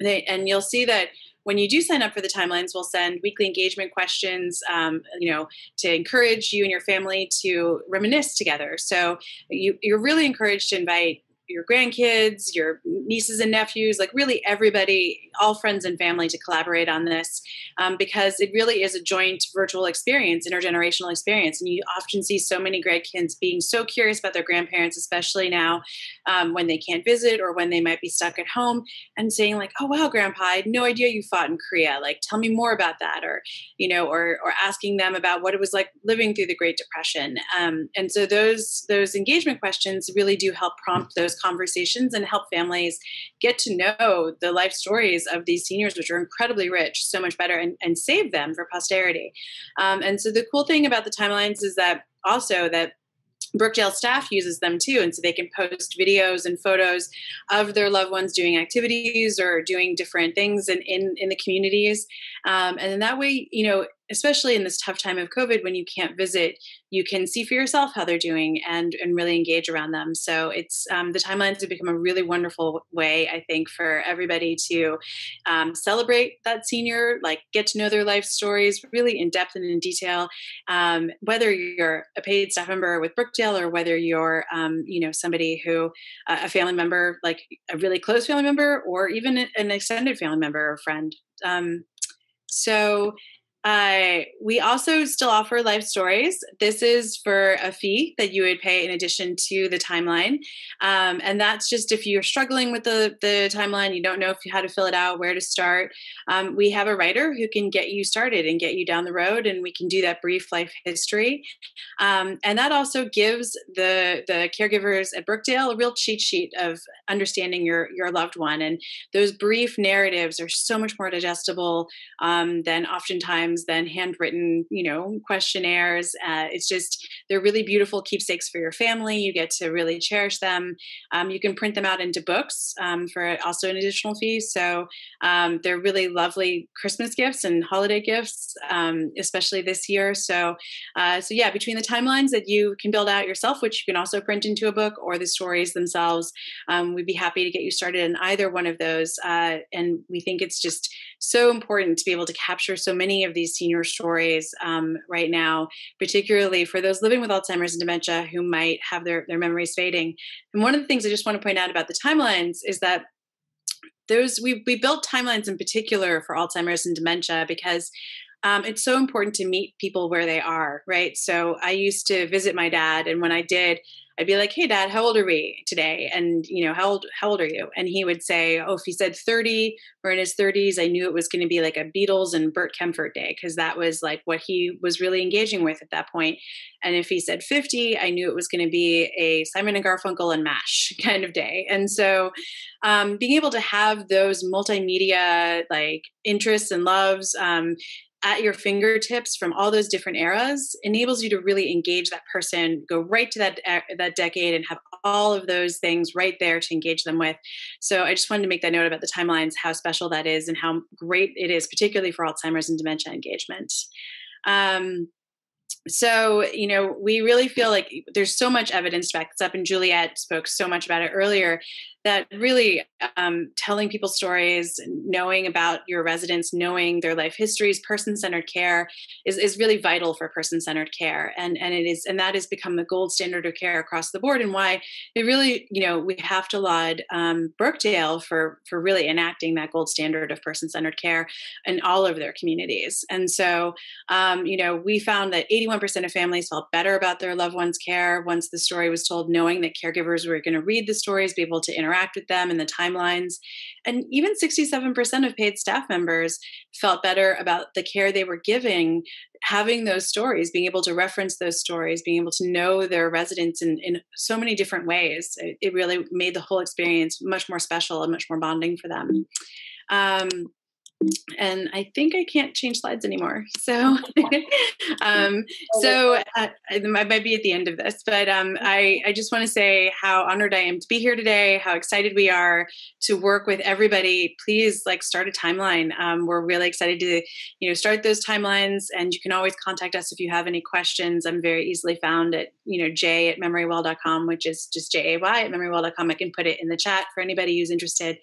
They, and you'll see that when you do sign up for the timelines, we'll send weekly engagement questions, um, you know, to encourage you and your family to reminisce together. So you, you're really encouraged to invite your grandkids, your nieces and nephews, like really everybody, all friends and family to collaborate on this um, because it really is a joint virtual experience, intergenerational experience. And you often see so many grandkids being so curious about their grandparents, especially now um, when they can't visit or when they might be stuck at home and saying like, oh, wow, grandpa, I had no idea you fought in Korea. Like, tell me more about that. Or, you know, or, or asking them about what it was like living through the Great Depression. Um, and so those, those engagement questions really do help prompt those conversations and help families get to know the life stories of these seniors, which are incredibly rich, so much better, and, and save them for posterity. Um, and so the cool thing about the timelines is that also that Brookdale staff uses them too, and so they can post videos and photos of their loved ones doing activities or doing different things in in, in the communities, um, and then that way, you know, especially in this tough time of COVID when you can't visit, you can see for yourself how they're doing and and really engage around them. So it's um, the timelines have become a really wonderful way, I think, for everybody to um, celebrate that senior, like get to know their life stories really in depth and in detail. Um, whether you're a paid staff member with Brookdale or whether you're um, you know somebody who uh, a family member, like a really close family member, or even an extended family member or friend. Um, so uh, we also still offer life stories. This is for a fee that you would pay in addition to the timeline. Um, and that's just if you're struggling with the, the timeline, you don't know if you, how to fill it out, where to start. Um, we have a writer who can get you started and get you down the road, and we can do that brief life history. Um, and that also gives the, the caregivers at Brookdale a real cheat sheet of understanding your, your loved one. And those brief narratives are so much more digestible um, than oftentimes than handwritten, you know, questionnaires. Uh, it's just they're really beautiful keepsakes for your family. You get to really cherish them. Um, you can print them out into books um, for also an additional fee. So um, they're really lovely Christmas gifts and holiday gifts, um, especially this year. So, uh, so yeah, between the timelines that you can build out yourself, which you can also print into a book, or the stories themselves, um, we'd be happy to get you started in either one of those. Uh, and we think it's just so important to be able to capture so many of these senior stories um, right now, particularly for those living with Alzheimer's and dementia who might have their, their memories fading. And one of the things I just want to point out about the timelines is that those we, we built timelines in particular for Alzheimer's and dementia because um, it's so important to meet people where they are, right? So I used to visit my dad, and when I did, I'd be like, "Hey, Dad, how old are we today?" And you know, how old how old are you? And he would say, "Oh, if he said 30 or in his 30s, I knew it was going to be like a Beatles and Bert Kaempfert day because that was like what he was really engaging with at that point. And if he said 50, I knew it was going to be a Simon and Garfunkel and Mash kind of day. And so, um, being able to have those multimedia like interests and loves um, at your fingertips from all those different eras enables you to really engage that person go right to that that decade and have all of those things right there to engage them with. So i just wanted to make that note about the timelines how special that is and how great it is particularly for alzheimer's and dementia engagement. Um, so you know we really feel like there's so much evidence to back up and juliet spoke so much about it earlier that really um, telling people stories, knowing about your residents, knowing their life histories, person-centered care is, is really vital for person-centered care. And and it is and that has become the gold standard of care across the board and why it really, you know, we have to laud um, Brookdale for for really enacting that gold standard of person-centered care in all of their communities. And so um, you know, we found that 81% of families felt better about their loved ones' care once the story was told, knowing that caregivers were going to read the stories, be able to interact interact with them and the timelines. And even 67% of paid staff members felt better about the care they were giving, having those stories, being able to reference those stories, being able to know their residents in, in so many different ways. It, it really made the whole experience much more special and much more bonding for them. Um, and I think I can't change slides anymore. So, um, so uh, I might be at the end of this, but um, I, I just want to say how honored I am to be here today, how excited we are to work with everybody. Please like start a timeline. Um, we're really excited to, you know, start those timelines and you can always contact us if you have any questions. I'm very easily found at, you know, jay at memorywell.com, which is just J-A-Y at memorywell.com. I can put it in the chat for anybody who's interested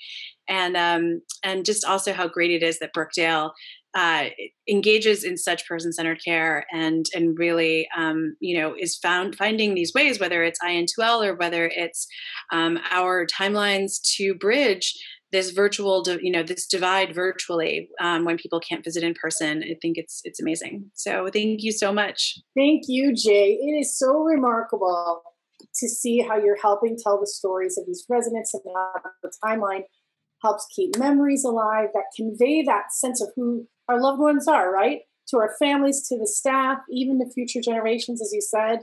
and um, and just also how great it is that Brookdale uh, engages in such person-centered care and and really um, you know is found finding these ways whether it's IN2L or whether it's um, our timelines to bridge this virtual you know this divide virtually um, when people can't visit in person. I think it's it's amazing. So thank you so much. Thank you jay. It is so remarkable to see how you're helping tell the stories of these residents and the timeline helps keep memories alive, that convey that sense of who our loved ones are, right? To our families, to the staff, even the future generations, as you said.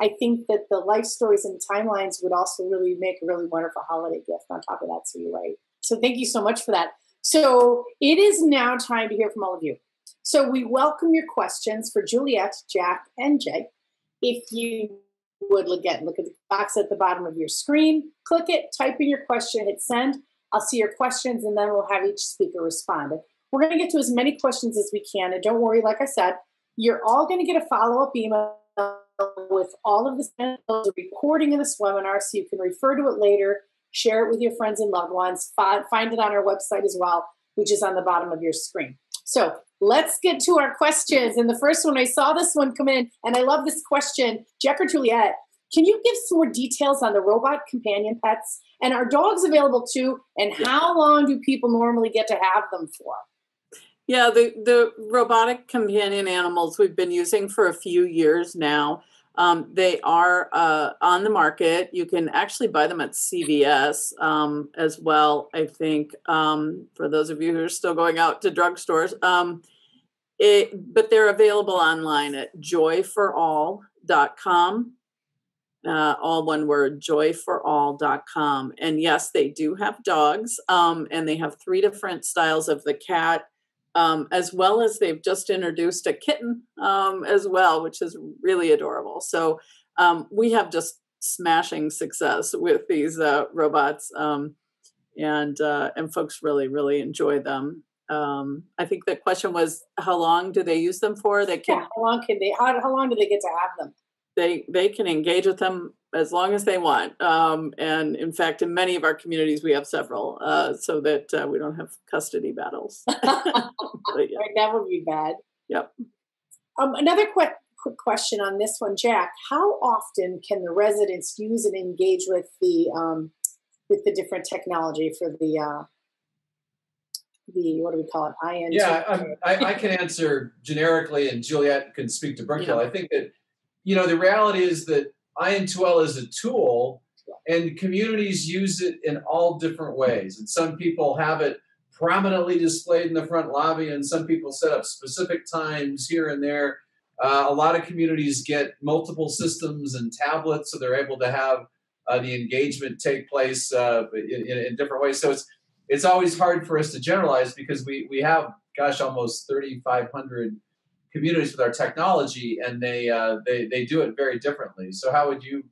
I think that the life stories and timelines would also really make a really wonderful holiday gift on top of that. So you're right. So thank you so much for that. So it is now time to hear from all of you. So we welcome your questions for Juliet, Jack, and Jay. If you would look at look at the box at the bottom of your screen, click it, type in your question, hit send. I'll see your questions and then we'll have each speaker respond. We're going to get to as many questions as we can. And don't worry, like I said, you're all going to get a follow up email with all of the recording of this webinar so you can refer to it later, share it with your friends and loved ones, find it on our website as well, which is on the bottom of your screen. So let's get to our questions. And the first one, I saw this one come in, and I love this question. Jack or Juliet, can you give some more details on the robot companion pets? And are dogs available too? And how long do people normally get to have them for? Yeah, the, the robotic companion animals we've been using for a few years now. Um, they are uh, on the market. You can actually buy them at CVS um, as well, I think, um, for those of you who are still going out to drugstores. Um, it, but they're available online at joyforall.com uh, all one word, joyforall.com. And yes, they do have dogs, um, and they have three different styles of the cat, um, as well as they've just introduced a kitten um, as well, which is really adorable. So um, we have just smashing success with these uh, robots, um, and uh, and folks really really enjoy them. Um, I think the question was, how long do they use them for? They can. Yeah, how long can they? How, how long do they get to have them? They they can engage with them as long as they want. Um, and in fact, in many of our communities, we have several, uh, so that uh, we don't have custody battles. but, yeah. right, that would be bad. Yep. Um, another quick quick question on this one, Jack. How often can the residents use and engage with the um, with the different technology for the uh, the what do we call it? IN. Yeah, I, I, can answer generically, and Juliet can speak to Brookdale. Yeah. I think that you know, the reality is that IN2L is a tool and communities use it in all different ways. And some people have it prominently displayed in the front lobby, and some people set up specific times here and there. Uh, a lot of communities get multiple systems and tablets, so they're able to have uh, the engagement take place uh, in, in, different ways. So it's it's always hard for us to generalize because we we have, gosh, almost 3,500 communities with our technology, and they uh, they they do it very differently. So how would you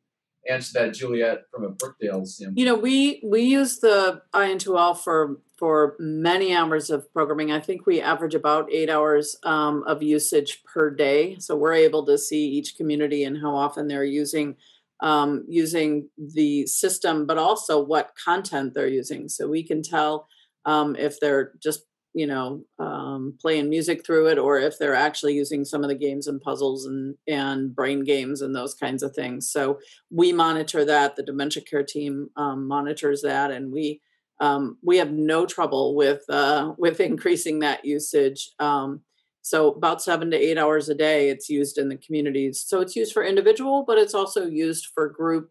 answer that, Juliet, from a Brookdale standpoint? You know, we we use the IN2L for for many hours of programming. I think we average about eight hours um, of usage per day. So we're able to see each community and how often they're using um, using the system, but also what content they're using. So we can tell um, if they're just you know um, playing music through it or if they're actually using some of the games and puzzles and and brain games and those kinds of things. So we monitor that the dementia care team um, monitors that and we um, we have no trouble with uh, with increasing that usage. Um, so about seven to eight hours a day it's used in the communities so it's used for individual but it's also used for group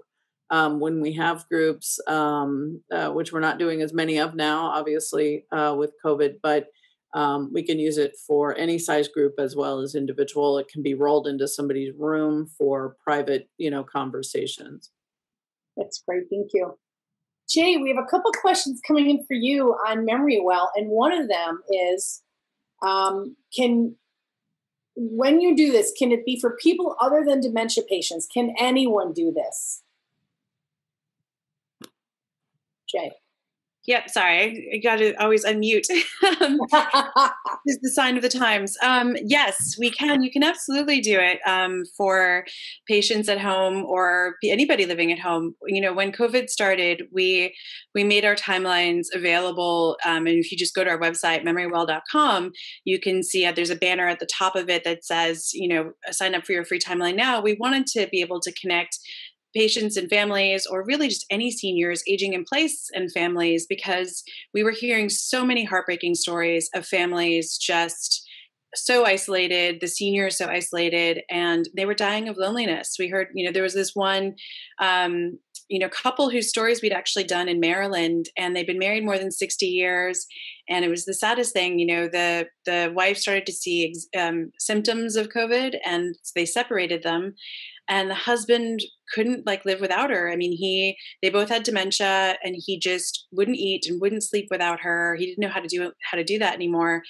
um, when we have groups, um, uh, which we're not doing as many of now, obviously, uh, with COVID, but um, we can use it for any size group as well as individual. It can be rolled into somebody's room for private, you know, conversations. That's great. Thank you. Jay, we have a couple questions coming in for you on MemoryWell, and one of them is, um, can when you do this, can it be for people other than dementia patients? Can anyone do this? Jay. Yep, sorry, I got to always unmute. um, is the sign of the times. Um, yes, we can. You can absolutely do it um, for patients at home or anybody living at home. You know, when COVID started, we we made our timelines available, um, and if you just go to our website memorywell.com, you can see uh, there's a banner at the top of it that says, you know, sign up for your free timeline now. We wanted to be able to connect patients and families, or really just any seniors aging in place and families, because we were hearing so many heartbreaking stories of families just so isolated, the seniors so isolated, and they were dying of loneliness. We heard, you know, there was this one, um, you know, couple whose stories we'd actually done in Maryland, and they'd been married more than sixty years, and it was the saddest thing. You know, the the wife started to see um, symptoms of COVID, and they separated them, and the husband couldn't like live without her. I mean he they both had dementia and he just wouldn't eat and wouldn't sleep without her. He didn't know how to do how to do that anymore.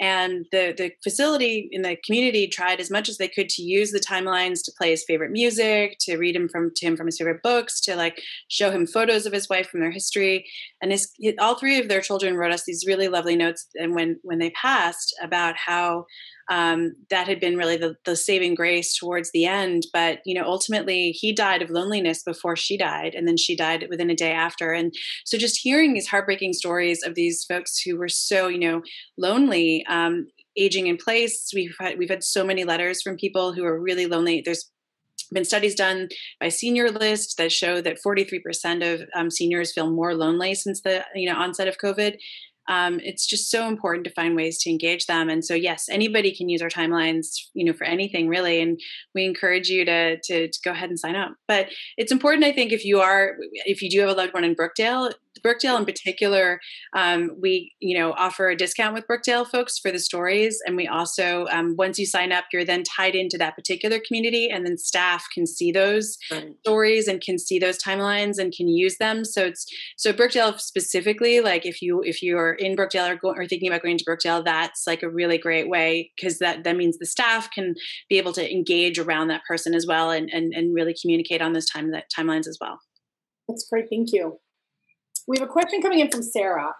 And the the facility in the community tried as much as they could to use the timelines to play his favorite music to read him from to him from his favorite books to like show him photos of his wife from their history. And his all three of their children wrote us these really lovely notes and when when they passed about how um, that had been really the, the saving grace towards the end. But you know, ultimately, he died of loneliness before she died, and then she died within a day after. And so, just hearing these heartbreaking stories of these folks who were so you know lonely, um, aging in place. We've had we've had so many letters from people who are really lonely. There's been studies done by senior list that show that 43% of um, seniors feel more lonely since the you know onset of covid um, it's just so important to find ways to engage them. And so, yes, anybody can use our timelines, you know, for anything really. And we encourage you to, to, to go ahead and sign up. But it's important, I think, if you are, if you do have a loved one in Brookdale, Brookdale in particular, um, we you know offer a discount with Brookdale folks for the stories, and we also um, once you sign up, you're then tied into that particular community, and then staff can see those right. stories and can see those timelines and can use them. So it's so Brookdale specifically, like if you if you are in Brookdale or, go, or thinking about going to Brookdale, that's like a really great way because that that means the staff can be able to engage around that person as well and and, and really communicate on those time that timelines as well. That's great. Thank you. We have a question coming in from Sarah.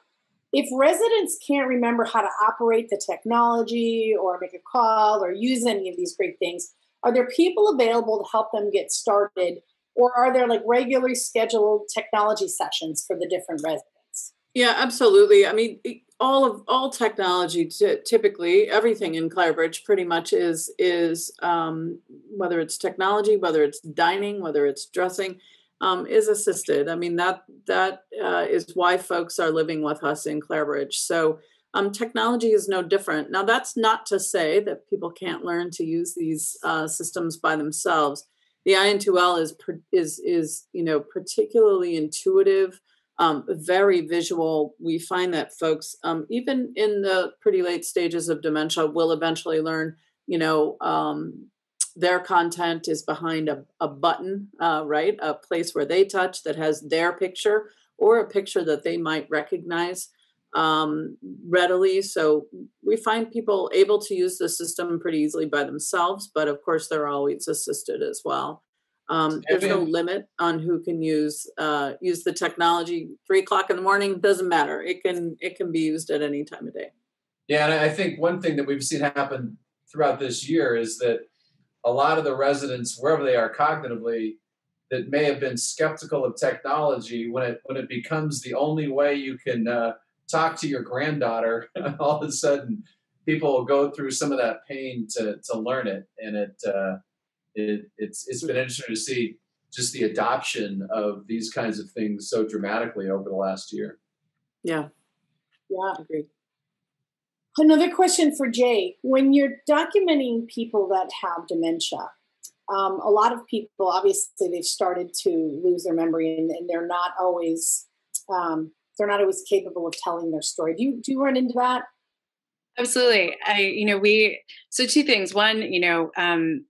If residents can't remember how to operate the technology or make a call or use any of these great things, are there people available to help them get started? Or are there like regularly scheduled technology sessions for the different residents? Yeah, absolutely. I mean, all of all technology t- typically everything in clarebridge pretty much is is um, whether it's technology whether it's dining whether it's dressing um, is assisted. I mean that that uh, is why folks are living with us in Clarebridge. So um, technology is no different. Now that's not to say that people can't learn to use these uh, systems by themselves. The IN2L is is is you know particularly intuitive, um, very visual. We find that folks, um, even in the pretty late stages of dementia, will eventually learn you know um, their content is behind a, a button, uh, right? A place where they touch that has their picture or a picture that they might recognize um, readily. So we find people able to use the system pretty easily by themselves, but of course they're always assisted as well. Um, there's no limit on who can use uh, use the technology. Three o'clock in the morning doesn't matter. It can it can be used at any time of day. Yeah, and I think one thing that we've seen happen throughout this year is that a lot of the residents, wherever they are cognitively, that may have been skeptical of technology when it when it becomes the only way you can uh, talk to your granddaughter all of a sudden people will go through some of that pain to to learn it. And it uh, it it's it's been interesting to see just the adoption of these kinds of things so dramatically over the last year. Yeah. Yeah agreed another question for jay. When you're documenting people that have dementia um, a lot of people obviously they've started to lose their memory and, and they're not always um, they're not always capable of telling their story. Do you do you run into that? Absolutely. I you know we so two things. One you know um,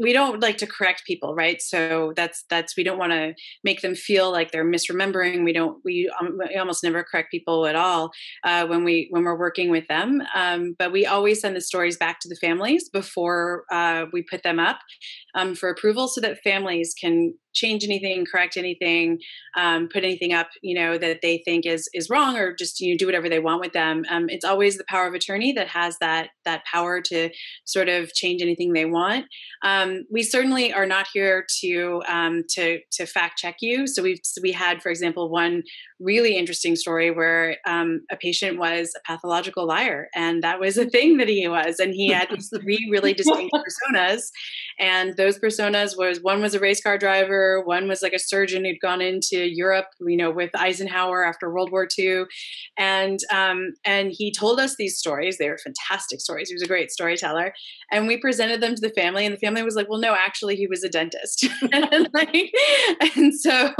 we don't like to correct people right? So that's that's we don't want to make them feel like they're misremembering we don't we, um, we almost never correct people at all uh, when we when we're working with them um, but we always send the stories back to the families before uh, we put them up um, for approval so that families can change anything, correct anything, um, put anything up, you know, that they think is is wrong, or just you know do whatever they want with them. Um, it's always the power of attorney that has that that power to sort of change anything they want. Um, we certainly are not here to um, to to fact check you. So we we had, for example, one really interesting story where um, a patient was a pathological liar, and that was a thing that he was, and he had these three really distinct personas, and those personas was one was a race car driver, one was like a surgeon who'd gone into Europe, you know, with Eisenhower after World War II, and um, and he told us these stories. They were fantastic stories. He was a great storyteller, and we presented them to the family, and the family was like, "Well, no, actually, he was a dentist," and, like, and so,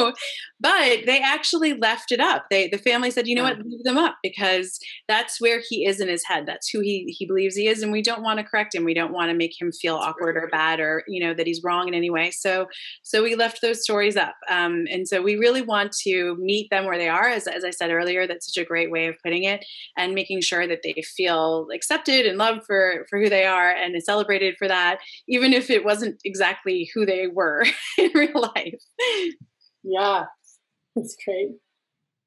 but they actually left it up. They the family said, "You know what? Leave them up because that's where he is in his head. That's who he he believes he is, and we don't want to correct him. We don't want to make him feel awkward or bad or you know that he's wrong in any way." So so we left those stories up, um, and so we really want to meet them where they are. As as I said earlier, that's such a great way of putting it, and making sure that they feel accepted and loved for for who they are and celebrated for that, even if it wasn't exactly who they were in real life. Yeah, that's great.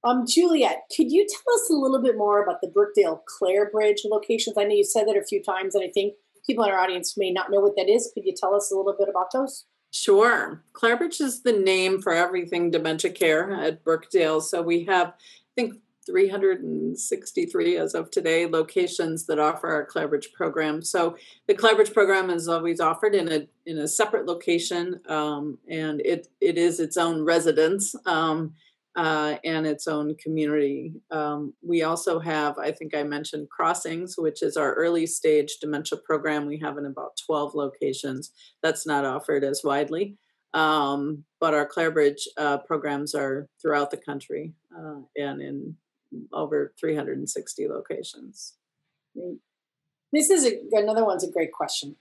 Um, Juliet, could you tell us a little bit more about the Brookdale Clarebridge locations? I know you said that a few times, and I think people in our audience may not know what that is. Could you tell us a little bit about those? Sure. Clarebridge is the name for everything dementia care at Brookdale. So we have, I think, 363 as of today locations that offer our Clarebridge program. So the Clarebridge program is always offered in a in a separate location, um, and it it is its own residence. Um, uh, and its own community. Um, we also have, I think I mentioned Crossings, which is our early stage dementia program. We have in about 12 locations. That's not offered as widely. Um, but our Clarebridge uh, programs are throughout the country uh, and in over 360 locations. This is a, another one's a great question.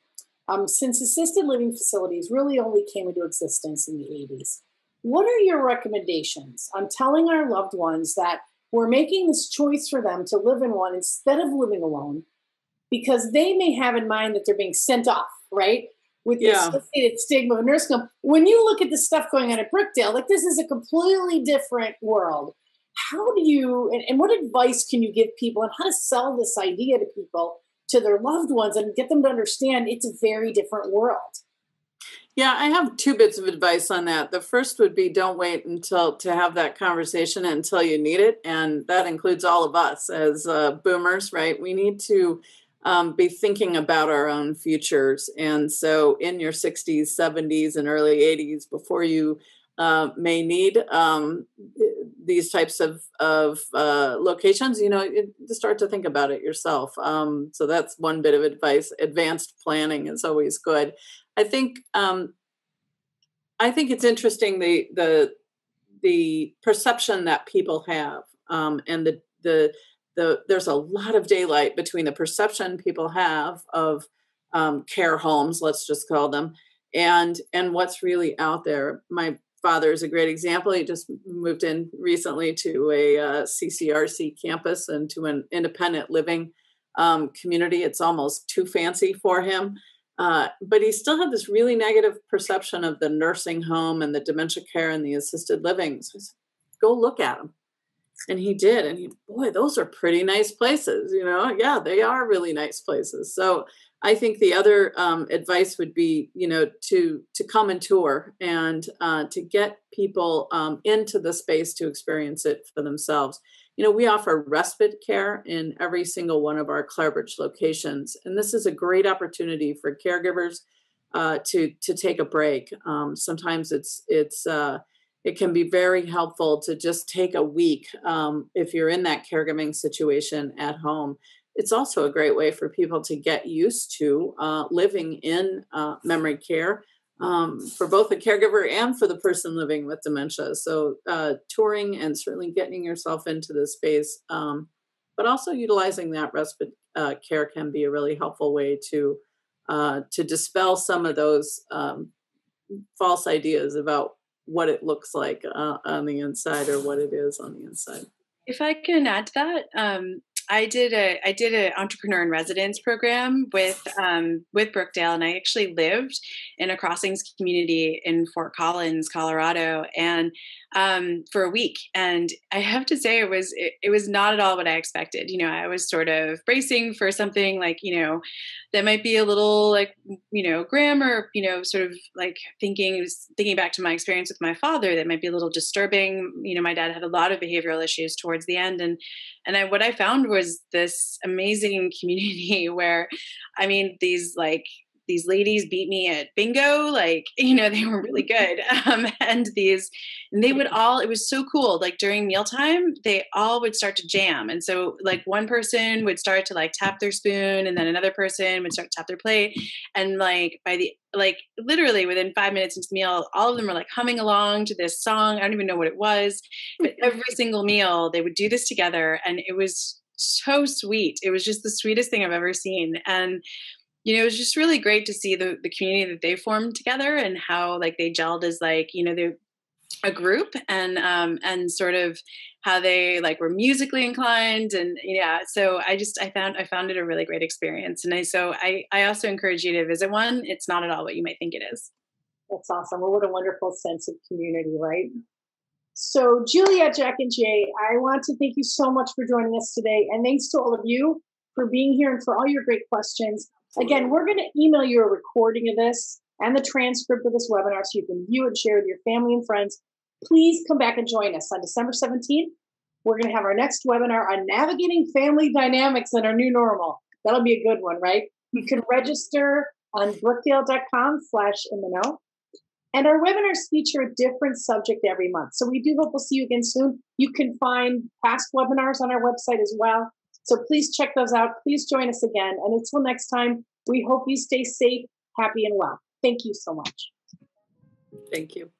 Um, since assisted living facilities really only came into existence in the 80s, what are your recommendations on telling our loved ones that we're making this choice for them to live in one instead of living alone because they may have in mind that they're being sent off, right? With the yeah. associated stigma of nursing home. When you look at the stuff going on at Brookdale, like this is a completely different world. How do you, and, and what advice can you give people on how to sell this idea to people, to their loved ones, and get them to understand it's a very different world? Yeah, I have two bits of advice on that. The first would be don't wait until to have that conversation until you need it, and that includes all of us as uh, boomers, right? We need to um, be thinking about our own futures, and so in your 60s, 70s, and early 80s, before you uh, may need um, these types of of uh, locations, you know, to start to think about it yourself. Um, so that's one bit of advice. Advanced planning is always good. I think um, I think it's interesting the the the perception that people have um, and the the the there's a lot of daylight between the perception people have of um, care homes, let's just call them, and and what's really out there. My father is a great example. He just moved in recently to a uh, CCRC campus and to an independent living um, community. It's almost too fancy for him. Uh, but he still had this really negative perception of the nursing home and the dementia care and the assisted living. So said, go look at them. and he did and he boy those are pretty nice places you know yeah they are really nice places so i think the other um, advice would be you know to to come and tour and uh, to get people um, into the space to experience it for themselves you know we offer respite care in every single one of our clarebridge locations and this is a great opportunity for caregivers uh, to to take a break um, sometimes it's it's uh, it can be very helpful to just take a week um, if you're in that caregiving situation at home. It's also a great way for people to get used to uh, living in uh, memory care um, for both the caregiver and for the person living with dementia. So, uh, touring and certainly getting yourself into the space, um, but also utilizing that respite uh, care can be a really helpful way to uh, to dispel some of those um, false ideas about what it looks like uh, on the inside or what it is on the inside. If I can add to that, um, I did a I did an entrepreneur in residence program with um, with Brookdale, and I actually lived in a crossings community in Fort Collins, Colorado, and um, for a week. And I have to say, it was it, it, was not at all what I expected. You know, I was sort of bracing for something like you know that might be a little like you know grammar. You know, sort of like thinking thinking back to my experience with my father that might be a little disturbing. You know, my dad had a lot of behavioral issues towards the end, and and I, what I found was this amazing community where, I mean, these like these ladies beat me at bingo like you know they were really good um, and these and they would all it was so cool like during mealtime they all would start to jam and so like one person would start to like tap their spoon and then another person would start to tap their plate and like by the like literally within five minutes into the meal all of them were like humming along to this song i don't even know what it was but every single meal they would do this together and it was so sweet it was just the sweetest thing i've ever seen and you know, it was just really great to see the, the community that they formed together and how like they gelled as like, you know, they're a group and um and sort of how they like were musically inclined and yeah so i just i found i found it a really great experience. And i so i i also encourage you to visit one. It's not at all what you might think it is. That's awesome. Well what a wonderful sense of community right? So juliet jack and jay i want to thank you so much for joining us today. And thanks to all of you for being here and for all your great questions Again, we're going to email you a recording of this and the transcript of this webinar so you can view and share with your family and friends. Please come back and join us on December 17th. We're going to have our next webinar on navigating family dynamics in our new normal. That'll be a good one, right? You can register on brookdale.com slash in the know. And our webinars feature a different subject every month. So we do hope we'll see you again soon. You can find past webinars on our website as well. So please check those out. Please join us again. And until next time, we hope you stay safe, happy, and well. Thank you so much. Thank you.